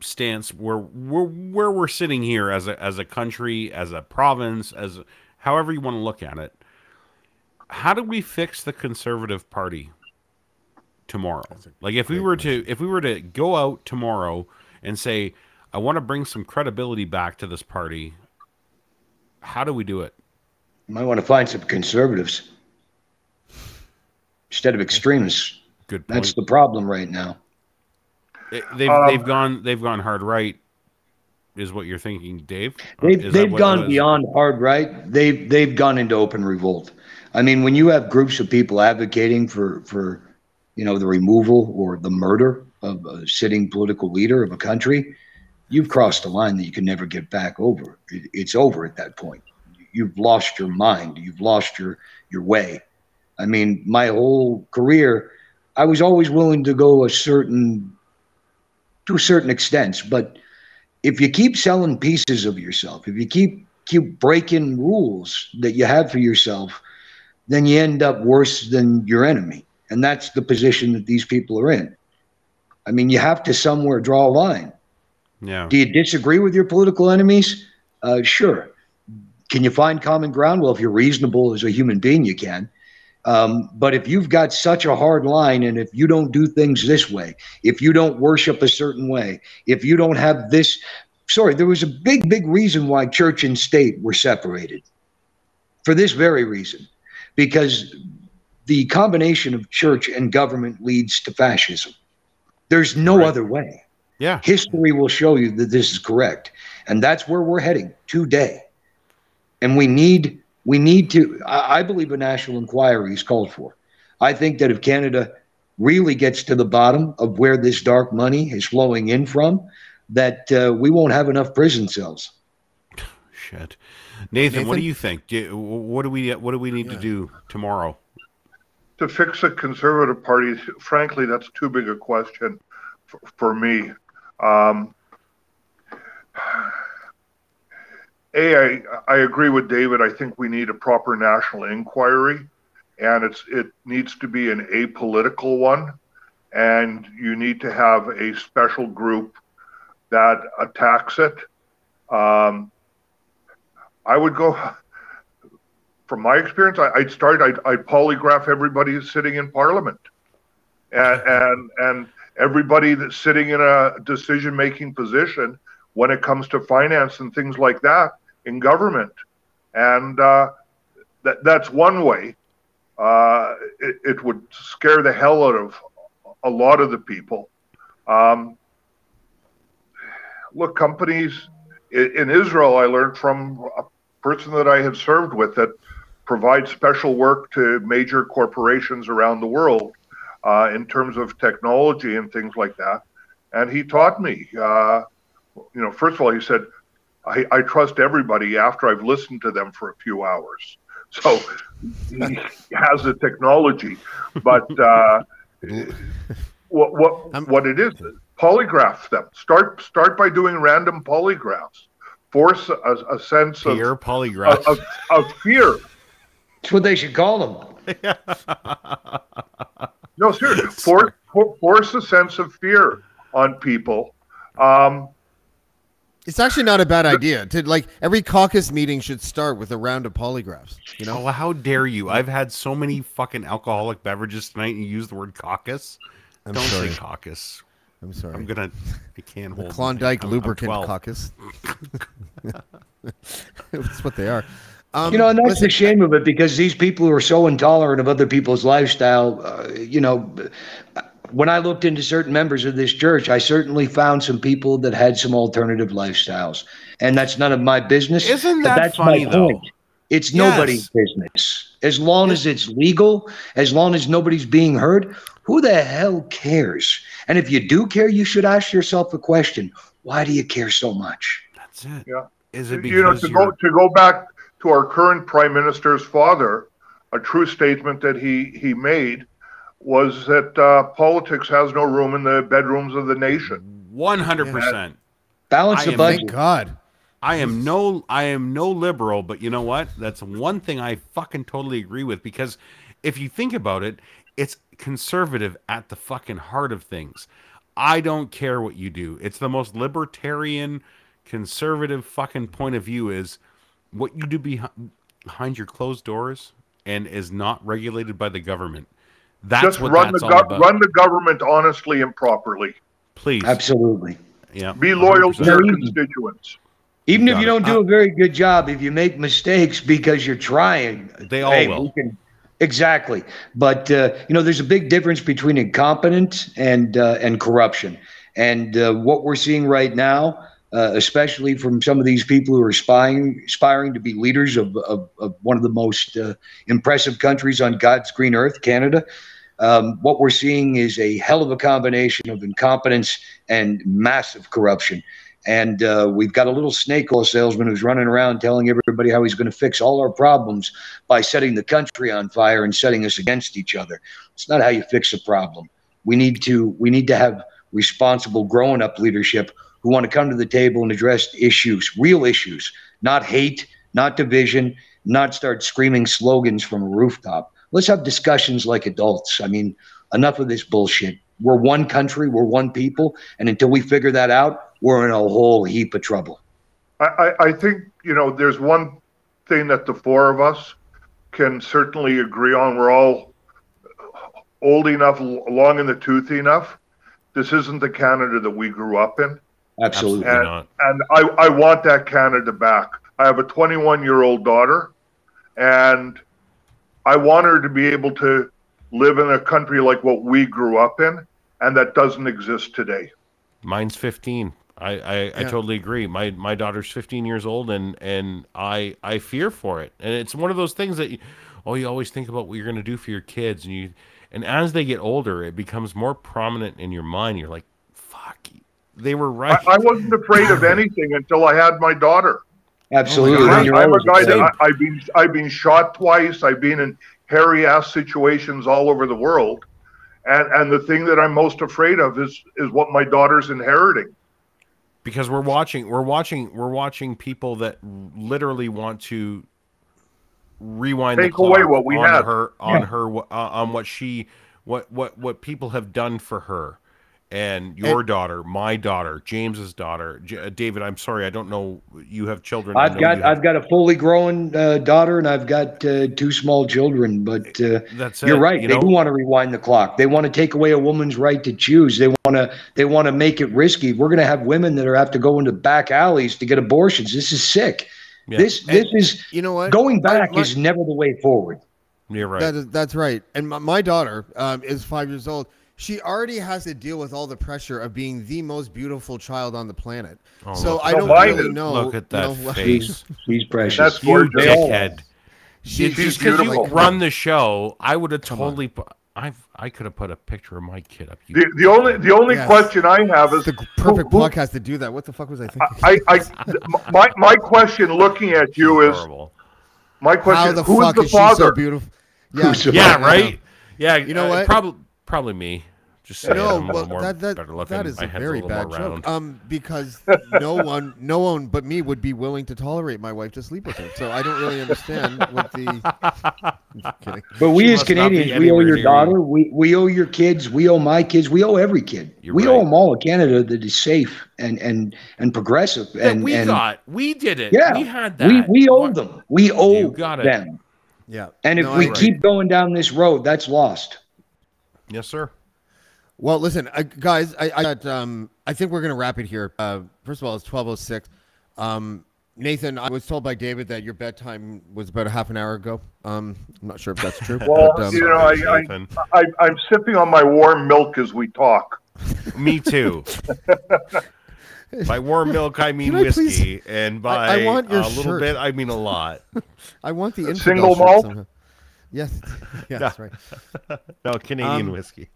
stance where where where we're sitting here as a as a country as a province as however you want to look at it how do we fix the conservative party tomorrow like if we were to if we were to go out tomorrow and say i want to bring some credibility back to this party how do we do it You might want to find some conservatives instead of extremists. good point That's the problem right now. It- they've Um, they've gone they've gone hard right is what you're thinking dave Uh, They've, is they've gone beyond hard right. They've they've gone into open revolt. I mean, when you have groups of people advocating for for you know the removal or the murder of a sitting political leader of a country, you've crossed a line that you can never get back over. It's over at that point. You've lost your mind. You've lost your your way. I mean, my whole career, I was always willing to go a certain to a certain extent, but if you keep selling pieces of yourself, if you keep keep breaking rules that you have for yourself, then you end up worse than your enemy. And that's the position that these people are in. I mean, you have to somewhere draw a line. yeah Do you disagree with your political enemies? Uh, sure. Can you find common ground? Well, if you're reasonable as a human being, you can. Um, but if you've got such a hard line, and if you don't do things this way, if you don't worship a certain way, if you don't have this, sorry, there was a big, big reason why church and state were separated for this very reason, because the combination of church and government leads to fascism. There's no Right. other way. Yeah. History will show you that this is correct. And that's where we're heading today. And we need we need to I, I believe a national inquiry is called for. I think that if Canada really gets to the bottom of where this dark money is flowing in from, that uh, we won't have enough prison cells. Shit. Nathan, what do you think? Do, what do we what do we need to do tomorrow? To fix the conservative party, frankly, that's too big a question for, for me. Um, a, I, I agree with David. I think we need a proper national inquiry, and it's it needs to be an apolitical one, and you need to have a special group that attacks it. Um, I would go from my experience, I, I'd start, I'd, I'd polygraph everybody sitting in parliament. And, and, and everybody that's sitting in a decision making position when it comes to finance and things like that in government. And uh, that, that's one way. Uh, it, it would scare the hell out of a lot of the people. Um, look, companies in, in Israel, I learned from a person that I had served with that provide special work to major corporations around the world uh, in terms of technology and things like that. And he taught me, uh, you know, first of all, he said, I, I trust everybody after I've listened to them for a few hours. (laughs) So he has the technology, but uh, (laughs) what what what it is, polygraph them. Start start by doing random polygraphs. Force a, a sense of, Peer polygraph. of, of, of fear. That's what they should call them. No, seriously, (laughs) force, force a sense of fear on people. Um, It's actually not a bad idea. To like every caucus meeting should start with a round of polygraphs. You know, Oh, how dare you? I've had so many fucking alcoholic beverages tonight and you use the word caucus. I'm Don't sorry. say caucus. I'm sorry. I'm gonna. I can't the hold. Klondike I'm- I'm lubricant caucus. (laughs) (laughs) That's what they are. Um, You know, and that's listen, the shame of it because these people who are so intolerant of other people's lifestyle, uh, you know, when I looked into certain members of this church, I certainly found some people that had some alternative lifestyles. And that's none of my business. Isn't but that that's funny, my though? point. It's Yes. nobody's business. As long as it's legal, as long as nobody's being hurt, who the hell cares? And if you do care, you should ask yourself a question why do you care so much? That's it. Yeah. Is it because you know, to go to go back to our current prime minister's father, a true statement that he he made was that uh, politics has no room in the bedrooms of the nation. One hundred percent. Balance the am- budget. thank God. I am no I am no liberal, but you know what? That's one thing I fucking totally agree with because if you think about it, it's conservative at the fucking heart of things. I don't care what you do. It's the most libertarian conservative fucking point of view is what you do behind behind your closed doors and is not regulated by the government. That's Just what run that's the all gov- about. run the government honestly and properly. Please. Absolutely. Yeah. Be loyal to 100%. your constituents. Even if you don't do a very good job, if you make mistakes because you're trying, They all hey, will. we can- exactly. But uh, you know, there's a big difference between incompetence and uh, and corruption. And uh, what we're seeing right now, uh, especially from some of these people who are aspiring aspiring to be leaders of of, of one of the most uh, impressive countries on God's green earth, Canada. Um, what we're seeing is a hell of a combination of incompetence and massive corruption. And uh, we've got a little snake oil salesman who's running around telling everybody how he's going to fix all our problems by setting the country on fire and setting us against each other. It's not how you fix a problem. We need to we need to have responsible growing up leadership who want to come to the table and address issues, real issues, not hate, not division, not start screaming slogans from a rooftop. Let's have discussions like adults. I mean, enough of this bullshit. We're one country, we're one people, and until we figure that out, we're in a whole heap of trouble. I, I, I think you know there's one thing that the four of us can certainly agree on. We're all old enough, long in the tooth enough. This isn't the Canada that we grew up in, Absolutely. Absolutely not. and I, I want that Canada back. I have a 21 year old daughter, and I want her to be able to live in a country like what we grew up in. and that doesn't exist today. Mine's 15. I, I, I totally agree. My my daughter's 15 years old, and and I I fear for it. And it's one of those things that, you, oh, you always think about what you're going to do for your kids, and you, and as they get older, it becomes more prominent in your mind. You're like, fuck, they were right. I wasn't afraid of anything until I had my daughter. Absolutely. God. And I'm, I'm a guy that I, I've been I've been shot twice. I've been in hairy ass situations all over the world, and and the thing that I'm most afraid of is is what my daughter's inheriting. because we're watching we're watching we're watching people that literally want to rewind Take the clock away what we on had. her on Yeah. her uh, on what she what what what people have done for her and your daughter my daughter james's daughter J- uh, david i'm sorry i don't know you have children I I've got I've got a fully grown uh, daughter and I've got uh, two small children. But uh, that's you're it, right. you They know? do want to rewind the clock. They want to take away a woman's right to choose. They want to they want to make it risky. We're going to have women that are have to go into back alleys to get abortions. This is sick. Yeah. This this is You know what? going My- back my- is never the way forward. you're right That is, that's right. And my, my daughter um, is five years old. She already has to deal with all the pressure of being the most beautiful child on the planet. Oh, so look- I don't mine really is- know. look at that you know, face She's precious. That's you gorgeous. Dickhead She, She's just because you run the show i would have totally I've, i could have put a picture of my kid up you The, the only the only Yes. question I have is the perfect who- who- podcast to do that. What the fuck was I thinking? I, I my my question looking at you is horrible. my How question: the Who is the is she so father? beautiful? Yeah, Yeah, right. Yeah, You know uh, what? Probably, probably me. Just saying, No, I'm well, more that that, better looking. that is My a very little bad joke. Um, because no one, no one but me would be willing to tolerate my wife to sleep with her. So I don't really understand what the. (laughs) But we She as must not be Canadians, we owe your near daughter, we, we owe your kids, we owe my kids, we owe every kid. You're we right. owe them all a Canada that is safe and and and progressive. That And we and got, we did it. yeah, we had that. we we owe them. We owe got it. them. Yeah. And if No, we I- keep going down this road, that's lost. Yes, sir. Well, listen, uh, guys, I, I got, um, I think we're gonna wrap it here. Uh, first of all, it's twelve oh six. Um, Nathan, I was told by David that your bedtime was about a half an hour ago. Um, I'm not sure if that's true. Well, but, um, you know, I, I, I, I'm sipping on my warm milk as we talk. (laughs) Me too. by warm milk, I mean Can I please- whiskey, and by I- I want your a little shirt. bit, I mean a lot. (laughs) I want the Single malt? somehow. Yes, (laughs) yeah, that's right. (laughs) No, Canadian Um, whiskey.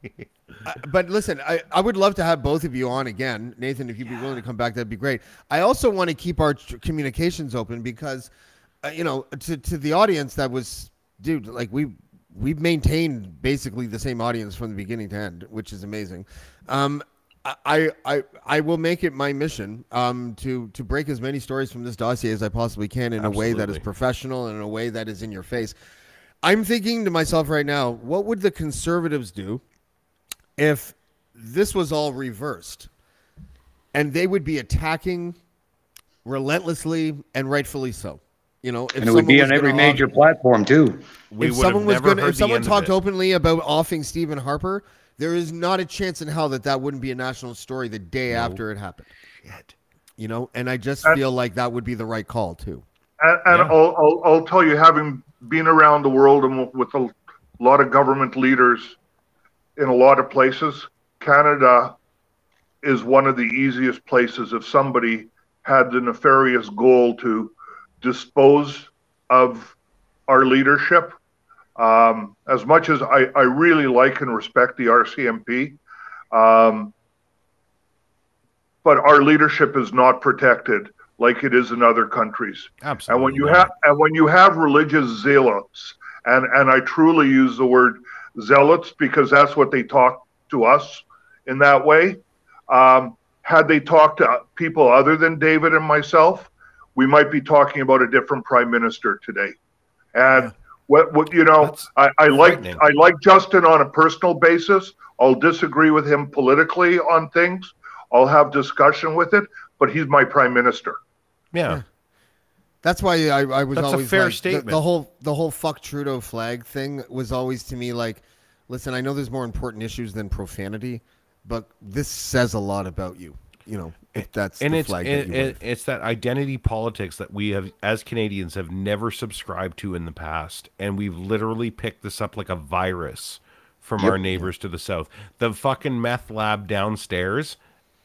But listen, I, I would love to have both of you on again. Nathan, if you'd be willing to come back, that'd be great. I also want to keep our communications open because, uh, you know, to, to the audience that was, dude, like we we've maintained basically the same audience from the beginning to end, which is amazing. Um, I, I I will make it my mission um, to to break as many stories from this dossier as I possibly can in a way that is professional and in a way that is in your face. I'm thinking to myself right now, what would the conservatives do if this was all reversed? And they would be attacking relentlessly and rightfully so. You know, if And it would be on every gonna major platform too. We if someone was never going if someone talked openly about offing Stephen Harper, there is not a chance in hell that that wouldn't be a national story the day after it happened. Shit. You know, and I just Uh, feel like that would be the right call too. And, and Yeah. I'll, I'll, I'll tell you, having been around the world and with a lot of government leaders in a lot of places, Canada is one of the easiest places if somebody had the nefarious goal to dispose of our leadership. Um, as much as I, I really like and respect the RCMP, um, but our leadership is not protected like it is in other countries. Absolutely. And when you have and when you have religious zealots, and and I truly use the word zealots because that's what they talk to us in that way. Um, had they talked to people other than David and myself, we might be talking about a different prime minister today. And what what you know, That's I, I like. I like Justin on a personal basis. I'll disagree with him politically on things. I'll have discussion with it, but he's my prime minister. Yeah. That's why I, I was That's a always fair like, the- statement. The, whole the whole fuck Trudeau flag thing was always to me like, listen, I know there's more important issues than profanity, but this says a lot about you. You know, if that's and the it's flag and, that and it's that identity politics that we have as Canadians have never subscribed to in the past, and we've literally picked this up like a virus from our neighbors to the south. The fucking meth lab downstairs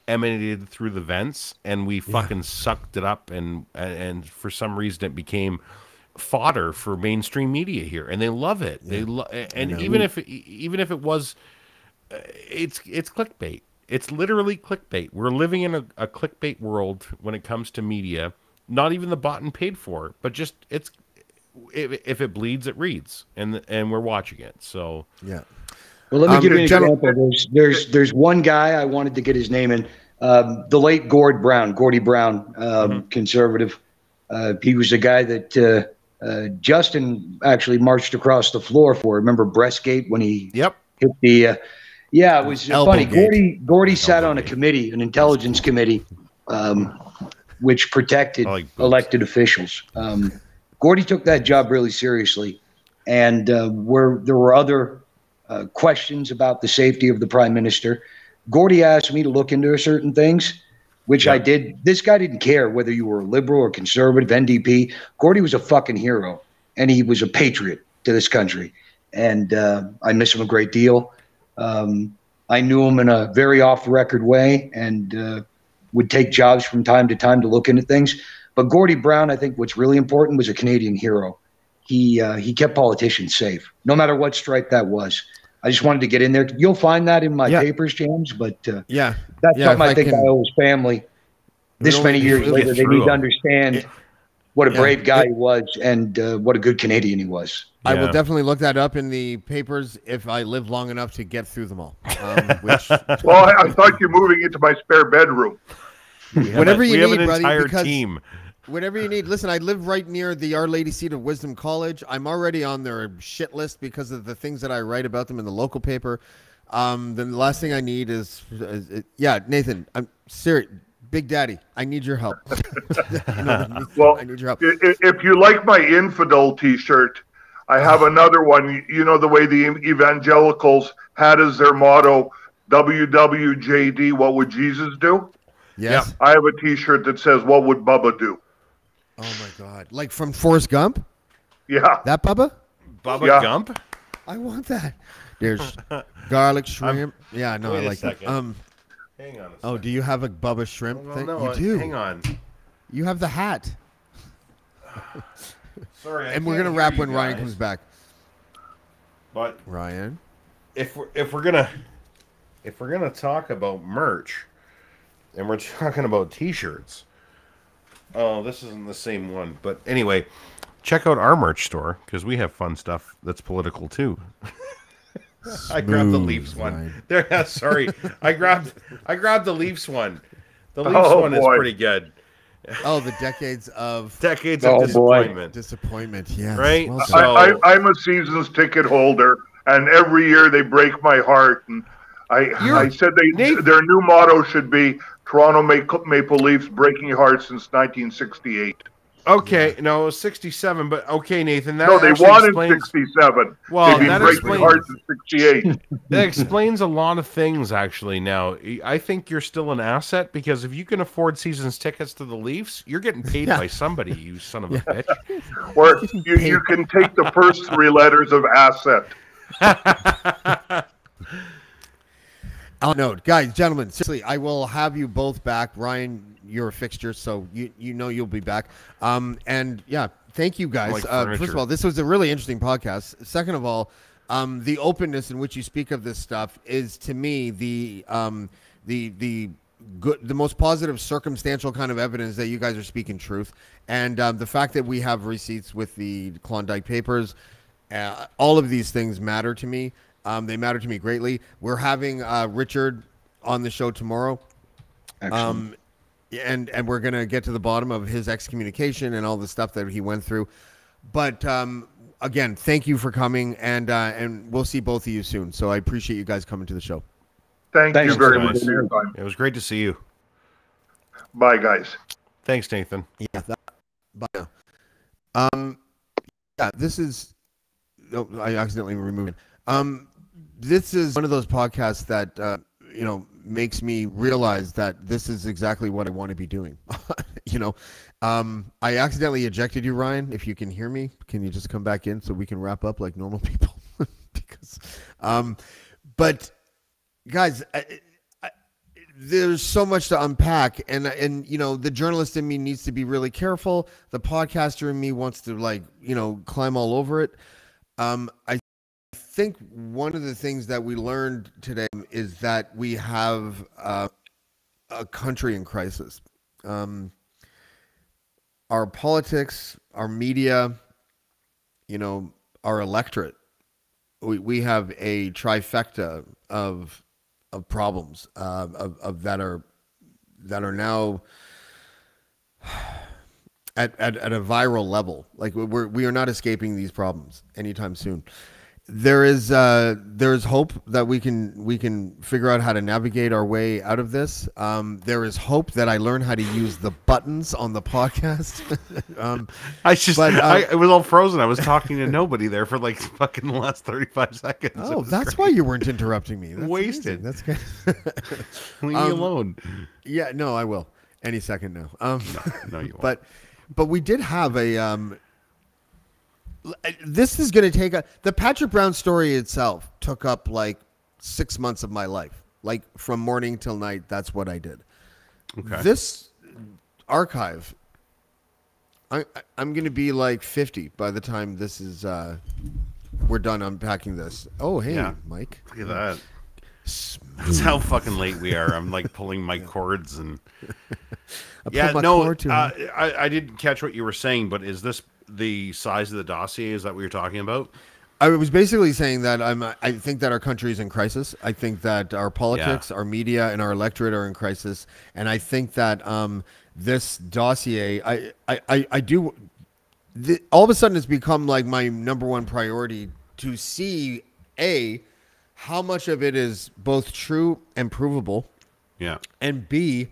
emanated through the vents, and we fucking sucked it up, and and, and for some reason it became fodder for mainstream media here, and they love it. They lo- and even if even if it was, uh, it's it's clickbait. It's literally clickbait. We're living in a, a clickbait world when it comes to media. Not even the bought and paid for, but just it's if, if it bleeds, it reads, and and we're watching it. So Yeah. Well, let me Um, give you an General- example. There's, there's, there's one guy I wanted to get his name in. Um, the late Gord Brown, Gordy Brown, um, conservative. Uh, he was the guy that uh, uh, Justin actually marched across the floor for. Remember Breastgate when he yep, hit the? Uh, yeah, it was Elbow funny. gate. Gordy Gordy sat on a committee, an intelligence committee, um, which protected like elected officials. Um, Gordy took that job really seriously, and uh, where there were other uh, questions about the safety of the prime minister, Gordy asked me to look into certain things, which I did. This guy didn't care whether you were a liberal or conservative, NDP. Gordy was a fucking hero, and he was a patriot to this country, and uh, I miss him a great deal. Um, I knew him in a very off-the-record way, and uh, would take jobs from time to time to look into things. But Gordy Brown, I think, what's really important was a Canadian hero. He uh, he kept politicians safe, no matter what stripe that was. I just wanted to get in there. You'll find that in my Yeah. papers, James. But uh, Yeah. that's Yeah, something I I think can- I owe his family. This many years we later, they through need to them. understand what a Yeah. brave guy he was and uh, what a good Canadian he was. I will definitely look that up in the papers if I live long enough to get through them all. Um, (laughs) which Well, I, I thought you were moving into my spare bedroom. Whenever have Whatever a- you we have need, an buddy, entire because- team. Whatever you need. Listen, I live right near the Our Lady Seat of Wisdom College. I'm already on their shit list because of the things that I write about them in the local paper. Um, then the last thing I need is, is- is- yeah, Nathan. I'm serious. Big Daddy, I need your help. You know what I, mean? Well, I need your help. If you like my infidel T-shirt, I have (laughs) another one. You know the way the evangelicals had as their motto, "WWJD." What would Jesus do? Yes. I have a T-shirt that says, "What would Bubba do?" Oh my God! Like from Forrest Gump. Yeah. That Bubba. Bubba Yeah. Gump. I want that. There's garlic (laughs) shrimp. yeah, no, wait I a like that. second. Um. Hang on. A Oh, do you have a Bubba shrimp Well, thing? no, you do. Hang on. You have the hat. (laughs) Sorry. I and we're gonna hear wrap you when Ryan comes back. But Ryan. if we're if we're gonna if we're gonna talk about merch, and we're talking about T-shirts. Oh, this isn't the same one, but anyway, check out our merch store because we have fun stuff that's political too. (laughs) I grabbed the Smooth, Leafs one. Ryan. (laughs) There, sorry, I grabbed I grabbed the Leafs one. The oh, Leafs Oh, one is pretty good. Oh, the decades of (laughs) Decades Oh, of boy. disappointment. disappointment. Yes. Right? Well I, I, I'm a seasons ticket holder, and every year they break my heart. And I, You're- I said they Nate- their new motto should be Toronto Ma- Maple Leafs breaking hearts since 1968. Okay, no, it was 67, but okay, Nathan. That No, they actually won in 67. Well, They've been that breaking explains- hearts in 68. (laughs) that explains a lot of things, actually. Now, I think you're still an asset because if you can afford seasons tickets to the Leafs, you're getting paid (laughs) Yeah. by somebody, you son of a bitch. (laughs) or you, you can take the first three letters of asset. Oh no, guys, gentlemen, seriously, I will have you both back. Ryan, you're a fixture, so you you know you'll be back. Um, and yeah, thank you guys. Like uh, first of all, this was a really interesting podcast. Second of all, um, the openness in which you speak of this stuff is to me the um the the good the most positive circumstantial kind of evidence that you guys are speaking truth and um, the fact that we have receipts with the klondike papers uh, all of these things matter to me um, they matter to me greatly we're having uh, richard on the show tomorrow um, and and we're gonna get to the bottom of his excommunication and all the stuff that he went through. But um, again, thank you for coming, and uh, and we'll see both of you soon. So I appreciate you guys coming to the show. Thank Thanks, you very guys. much for your time. It was great to see you. Bye, guys. Thanks, Nathan. Yeah. That, bye. Um, yeah, this is. Oh, I accidentally removed it. Um, this is one of those podcasts that uh, you know makes me realize that this is exactly what I want to be doing. (laughs) you know, um, I accidentally ejected you, Ryan. If you can hear me, can you just come back in so we can wrap up like normal (laughs) people? because Um, but guys, I, there's so much to unpack, and and you know the journalist in me needs to be really careful. The podcaster in me wants to like you know climb all over it. Um, I think one of the things that we learned today is that we have uh, a country in crisis. Um, our politics, our media, you know, our electorate. We, we have a trifecta of of problems uh, of, of that are that are now (sighs) at, at, at a viral level. Like we're we are not escaping these problems anytime soon there is uh, there is hope that we can we can figure out how to navigate our way out of this. Um, there is hope that I learn how to use the buttons on the podcast. (laughs) um, I just but, uh, I, it was all frozen. I was talking to nobody there for like (laughs) fucking the last thirty five seconds. Oh, that's great. why you weren't interrupting me. That's Wasted. Amazing. That's good. (laughs) Leave um, me alone. Yeah, no, I will any second now. Um, no, no, you won't. But but we did have a um, this is going to take a the Patrick Brown story itself took up like six months of my life, like from morning till night. That's what I did. Okay. This archive, I I'm going to be like 50 by the time this is uh we're done unpacking this. Oh hey, yeah. Mike. Look at that. That's how fucking late we are. I'm like pulling my cords and. (laughs) yeah, no, uh, I, I didn't catch what you were saying, but is this the size of the dossier? Is that what you're talking about? I was basically saying that I'm. I think that our country is in crisis. I think that our politics, yeah. our media, and our electorate are in crisis. And I think that um, this dossier, I, I, I, I do. The, all of a sudden, it's become like my number one priority to see a how much of it is both true and provable. Yeah. And B,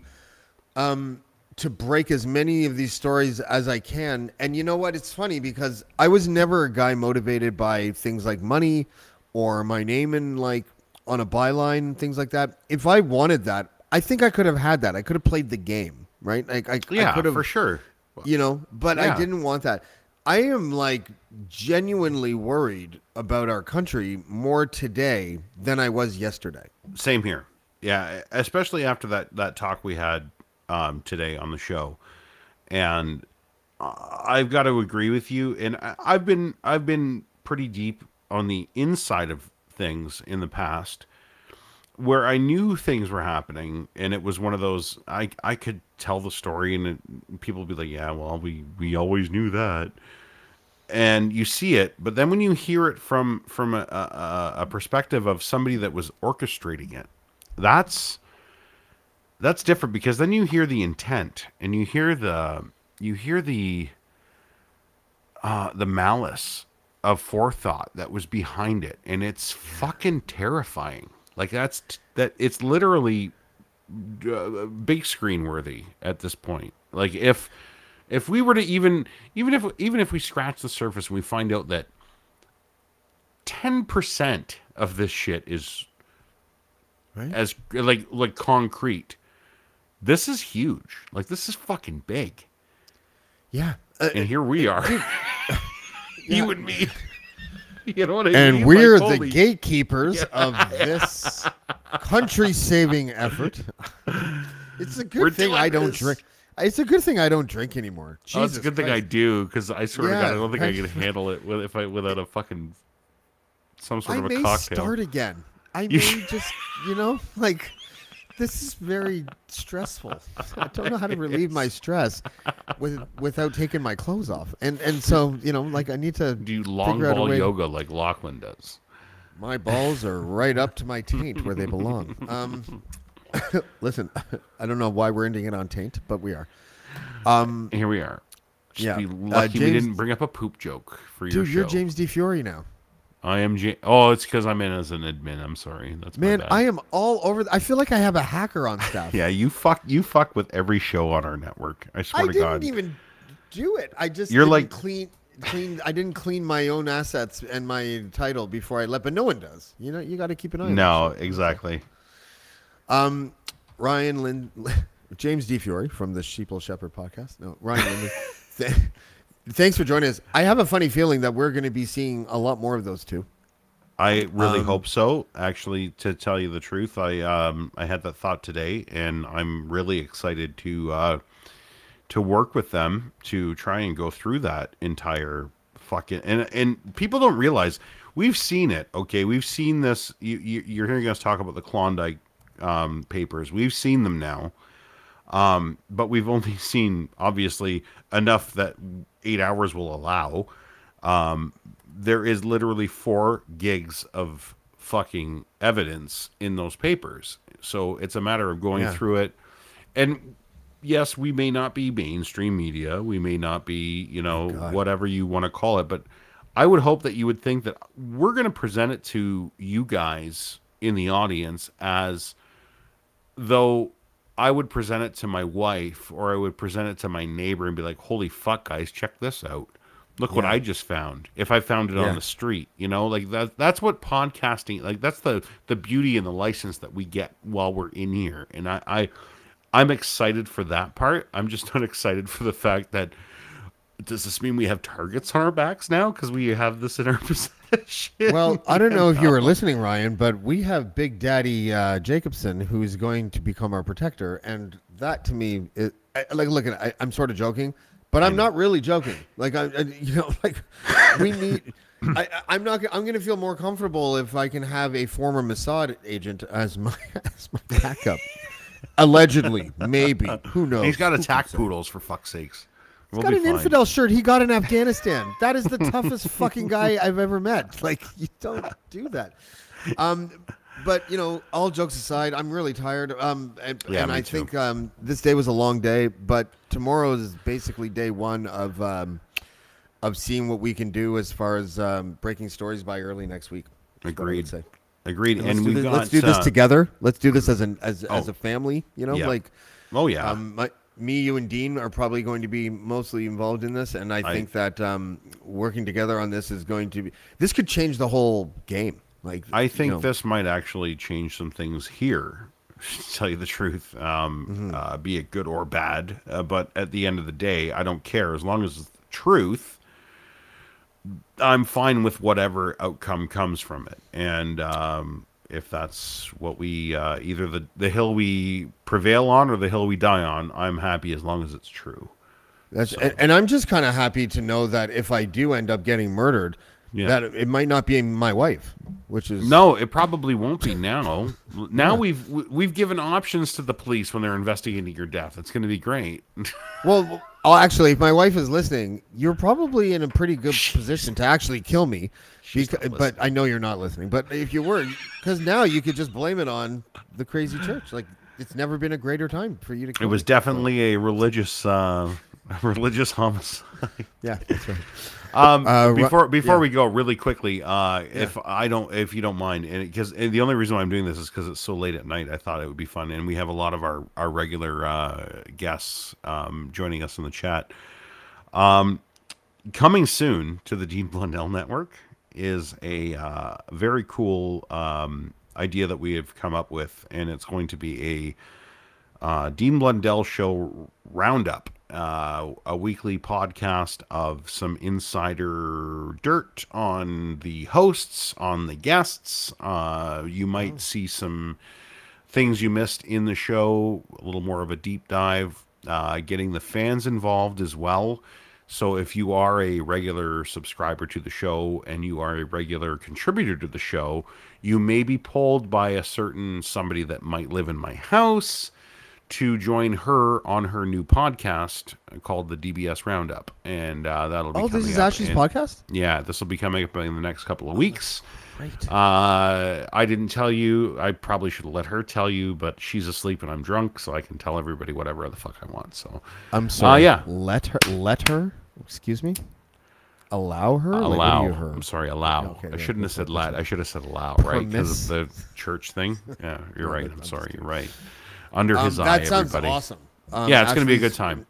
um, to break as many of these stories as I can. And you know what? It's funny because I was never a guy motivated by things like money or my name in like on a byline, things like that. If I wanted that, I think I could have had that. I could have played the game, right? Like I, yeah, I could have for sure. You know, but yeah. I didn't want that. I am like genuinely worried about our country more today than I was yesterday. Same here. Yeah, especially after that that talk we had um, today on the show, and I've got to agree with you. And I've been I've been pretty deep on the inside of things in the past, where I knew things were happening, and it was one of those I I could tell the story, and it, people would be like, "Yeah, well, we we always knew that." and you see it, but then when you hear it from from a, a, a, perspective of somebody that was orchestrating it, that's that's different because then you hear the intent and you hear the you hear the uh the malice of forethought that was behind it. And it's fucking terrifying. Like that's that it's literally uh, big screen worthy at this point. Like if if we were to even even if even if we scratch the surface and we find out that 10% of this shit is right? as like like concrete this is huge. Like this is fucking big. Yeah. Uh, and here we are. (laughs) you and me. (laughs) You know what I and mean? And we're like, the gatekeepers yeah. (laughs) of this country-saving effort. It's a good thing I don't this. drink. It's a good thing I don't drink anymore. Jesus oh, it's a good Christ. thing I do because I swear yeah, to God, I don't think I, I can handle it with, if I without a fucking some sort I of a may cocktail. Start again. I may just you know like this is very stressful. I don't know how to (laughs) relieve my stress with without taking my clothes off. And and so you know, like I need to do long ball yoga like Lachlan does. My balls are right up to my taint where they belong. (laughs) Um, (laughs) listen, I don't know why we're ending it on taint, but we are. Um, Here we are. Just yeah, be uh, lucky uh, James, we didn't bring up a poop joke for your dude, show. you're James DiFiore now. I am. J- oh, it's because I'm in as an admin. I'm sorry. That's man. I am all over. I feel like I have a hacker on staff. yeah, you fuck. You fuck with every show on our network. I swear I to God. I didn't even do it. I just you're like clean. Clean. I didn't clean my own assets and my title before I left, but no one does. You know, you got to keep an eye. No, exactly. Um, Ryan Lynn, (laughs) James DiFiore from the Sheeple Shepherd podcast. No, Ryan Lynn. (laughs) Thanks for joining us. I have a funny feeling that we're going to be seeing a lot more of those two. I really Um, hope so. Actually, to tell you the truth, I um I had that thought today, and I'm really excited to uh to work with them to try and go through that entire fucking and and people don't realize we've seen it. Okay, we've seen this. You, you you're hearing us talk about the Klondike um, papers. We've seen them now, um, but we've only (laughs) seen obviously enough that eight hours will allow. Um, there is literally four gigs of fucking evidence in those papers. So it's a matter of going Yeah. through it. And yes, we may not be mainstream media. We may not be, you know, God. whatever you want to call it. But I would hope that you would think that we're going to present it to you guys in the audience as though I would present it to my wife or I would present it to my neighbor and be like, holy fuck, guys, check this out. Look what I just found. If I found it Yeah. on the street, you know, like that that's what podcasting like that's the the beauty and the license that we get while we're in here. And I, I I'm excited for that part. I'm just (laughs) not excited for the fact that does this mean we have targets on our backs now because we have this in our (laughs) possession? Well, I don't know if you were (laughs) listening, Ryan, but we have Big Daddy uh, Jacobson who is going to become our protector, and that to me, is, I, like, look, I, I'm sort of joking, but I'm not really joking. Like, I, I (laughs) you know, like we need. I, I- I'm not. I'm going to feel more comfortable if I can have a former Mossad agent as my as my backup. Allegedly, maybe. Who knows? He's got attack poodles for fuck's sakes. He's We'll got an fine. infidel shirt he got in Afghanistan. That is the toughest fucking guy I've ever met. (laughs) Like you don't do that. Um, but you know, all jokes aside, I'm really tired. Um, and, Yeah, and I too. think um, this day was a long day, but tomorrow is basically day one of um, of seeing what we can do as far as um, breaking stories by early next week. That's what I would Agreed. say. Agreed. And, And, we've got let's do this uh, together. Let's do this as an as, as Oh. a family. You know, Yeah. like Oh yeah. um, my, me, you, and Dean are probably going to be mostly involved in this, and I, I- think that um, working together on this is going to be. This could change the whole game. Like I you think know, this might actually change some things here. (laughs) To tell you the truth, um, Mm-hmm. uh, be it good or bad. Uh, but at the end of the day, I don't care as long as it's the truth. I'm fine with whatever outcome comes from it, and um, if that's what we uh, either the the hill we prevail on or the hill we die on, I'm happy as long as it's true. That's and, and I'm just kind of happy to know that if I do end up getting murdered, Yeah. that it might not be my wife, which is No, it probably won't be now. Now we've we- we've given options to the police when they're investigating your death. It's going to be great. (laughs) Well, oh, actually, if my wife is listening, you're probably in a pretty good position to actually kill me. She's Beca- but I know you're not listening. But if you were, because now you could just blame it on the crazy church. Like it's never been a greater time for you to. It was definitely a religious uh, (laughs) religious homicide. Yeah, that's right. (laughs) Um, Uh, before before yeah. we go, really quickly, uh, if I don't, if you don't mind, and because the only reason why I'm doing this is because it's so late at night. I thought it would be fun, and we have a lot of our our regular uh, guests um, joining us in the chat. Um, coming soon to the Dean Blundell Network is a uh, very cool um, idea that we have come up with, and it's going to be a uh, Dean Blundell Show Roundup, uh, a weekly podcast of some insider dirt on the hosts, on the guests. Uh, you might see some things you missed in the show, a little more of a deep dive, uh, getting the fans involved as well. So if you are a regular subscriber to the show and you are a regular contributor to the show, you may be pulled by a certain somebody that might live in my house to join her on her new podcast called the DBS Roundup, and uh, that'll be Oh, this is Ashley's in- podcast. Yeah, this will be coming up in the next couple of weeks. Great. Uh, I didn't tell you. I probably should have let her tell you, but she's asleep and I'm drunk, so I can tell everybody whatever the fuck I want. So I'm sorry. yeah. Let her. Let her. Excuse me. Allow her. Like, what do allow. you her? I'm sorry, allow. Okay, I yeah, shouldn't have said what- let. I should have said allow, right? Because of the church thing. Yeah, you're right. I'm I'm sorry. You're right. Under Um, his eye, that sounds everybody. awesome. Um, yeah, it's gonna be a good time.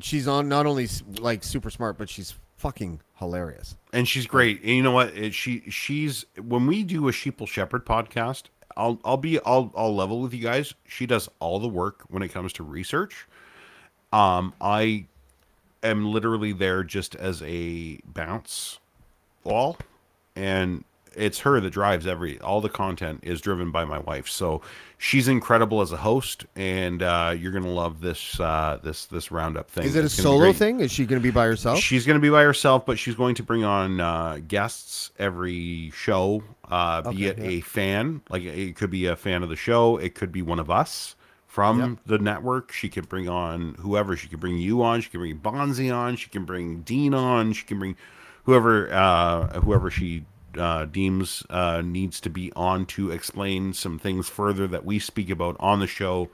She's on not only like super smart, but she's fucking hilarious. And she's great. And you know what? It, she she's when we do a Sheeple Shepherd podcast, I'll I'll be I'll I'll level with you guys. She does all the work when it comes to research. Um, I am literally there just as a bounce ball, and it's her that drives every all the content is driven by my wife. So she's incredible as a host, and uh, you're gonna love this uh, this this roundup thing. Is it a gonna solo thing? Is she going to be by herself? She's going to be by herself, but she's going to bring on uh, guests every show. Uh, be it yeah. a fan, like it could be a fan of the show, it could be one of us from Yep. the network. She can bring on whoever. She can bring you on. She can bring Bonzi on. She can bring Dean on. She can bring whoever uh, whoever she uh, deems uh, needs to be on to explain some things further that we speak about on the show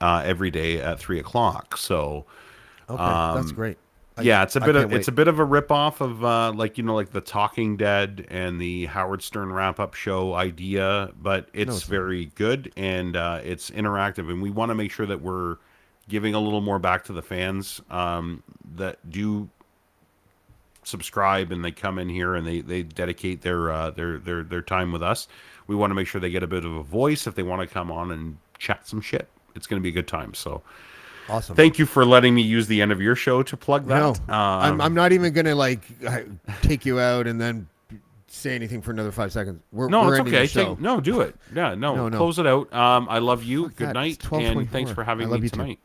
uh, every day at three o'clock. So Okay, that's um, great. I- yeah, it's a bit of can't it's a bit of a rip off of uh, like you know like the Talking Dead and the Howard Stern wrap up show idea, but it's, it's not. very good and uh, it's interactive, and we want to make sure that we're giving a little more back to the fans um, that do subscribe and they come in here and they, they dedicate their uh, their their their time with us. We want to make sure they get a bit of a voice if they want to come on and chat some shit. It's going to be a good time. So awesome. thank you for letting me use the end of your show to plug that. No, Um, I'm, I'm not even gonna like take you out and then say anything for another five seconds. We're, No, we're it's okay. Take, no, do it. Yeah, (laughs) no, No, no. close it out. Um, I love you. Fuck Good that. night, and thanks for having I love me you too. tonight.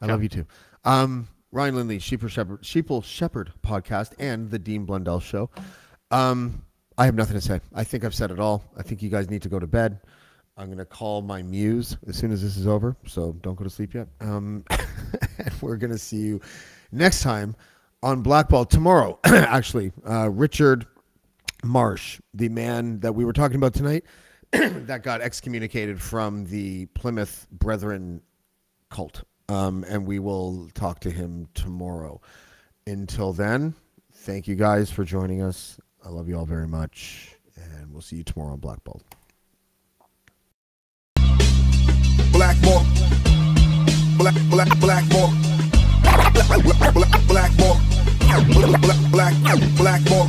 I love you too. Um, Ryan Lindley, Sheeple Shepherd, Sheeple Shepherd podcast, and the Dean Blundell show. Um, I have nothing to say. I think I've said it all. I think you guys need to go to bed. I'm gonna call my muse as soon as this is over. So don't go to sleep yet. Um, (laughs) and we're gonna see you next time on Blackball tomorrow. (clears throat) Actually, uh, Richard Marsh, the man that we were talking about tonight, (clears throat) that got excommunicated from the Plymouth Brethren cult. Um, and we will talk to him tomorrow. Until then, thank you guys for joining us. I love you all very much. And we'll see you tomorrow on Blackballed. Blackmore. Black, black, Blackmore. Black, black, Blackmore. Black, black, Blackmore.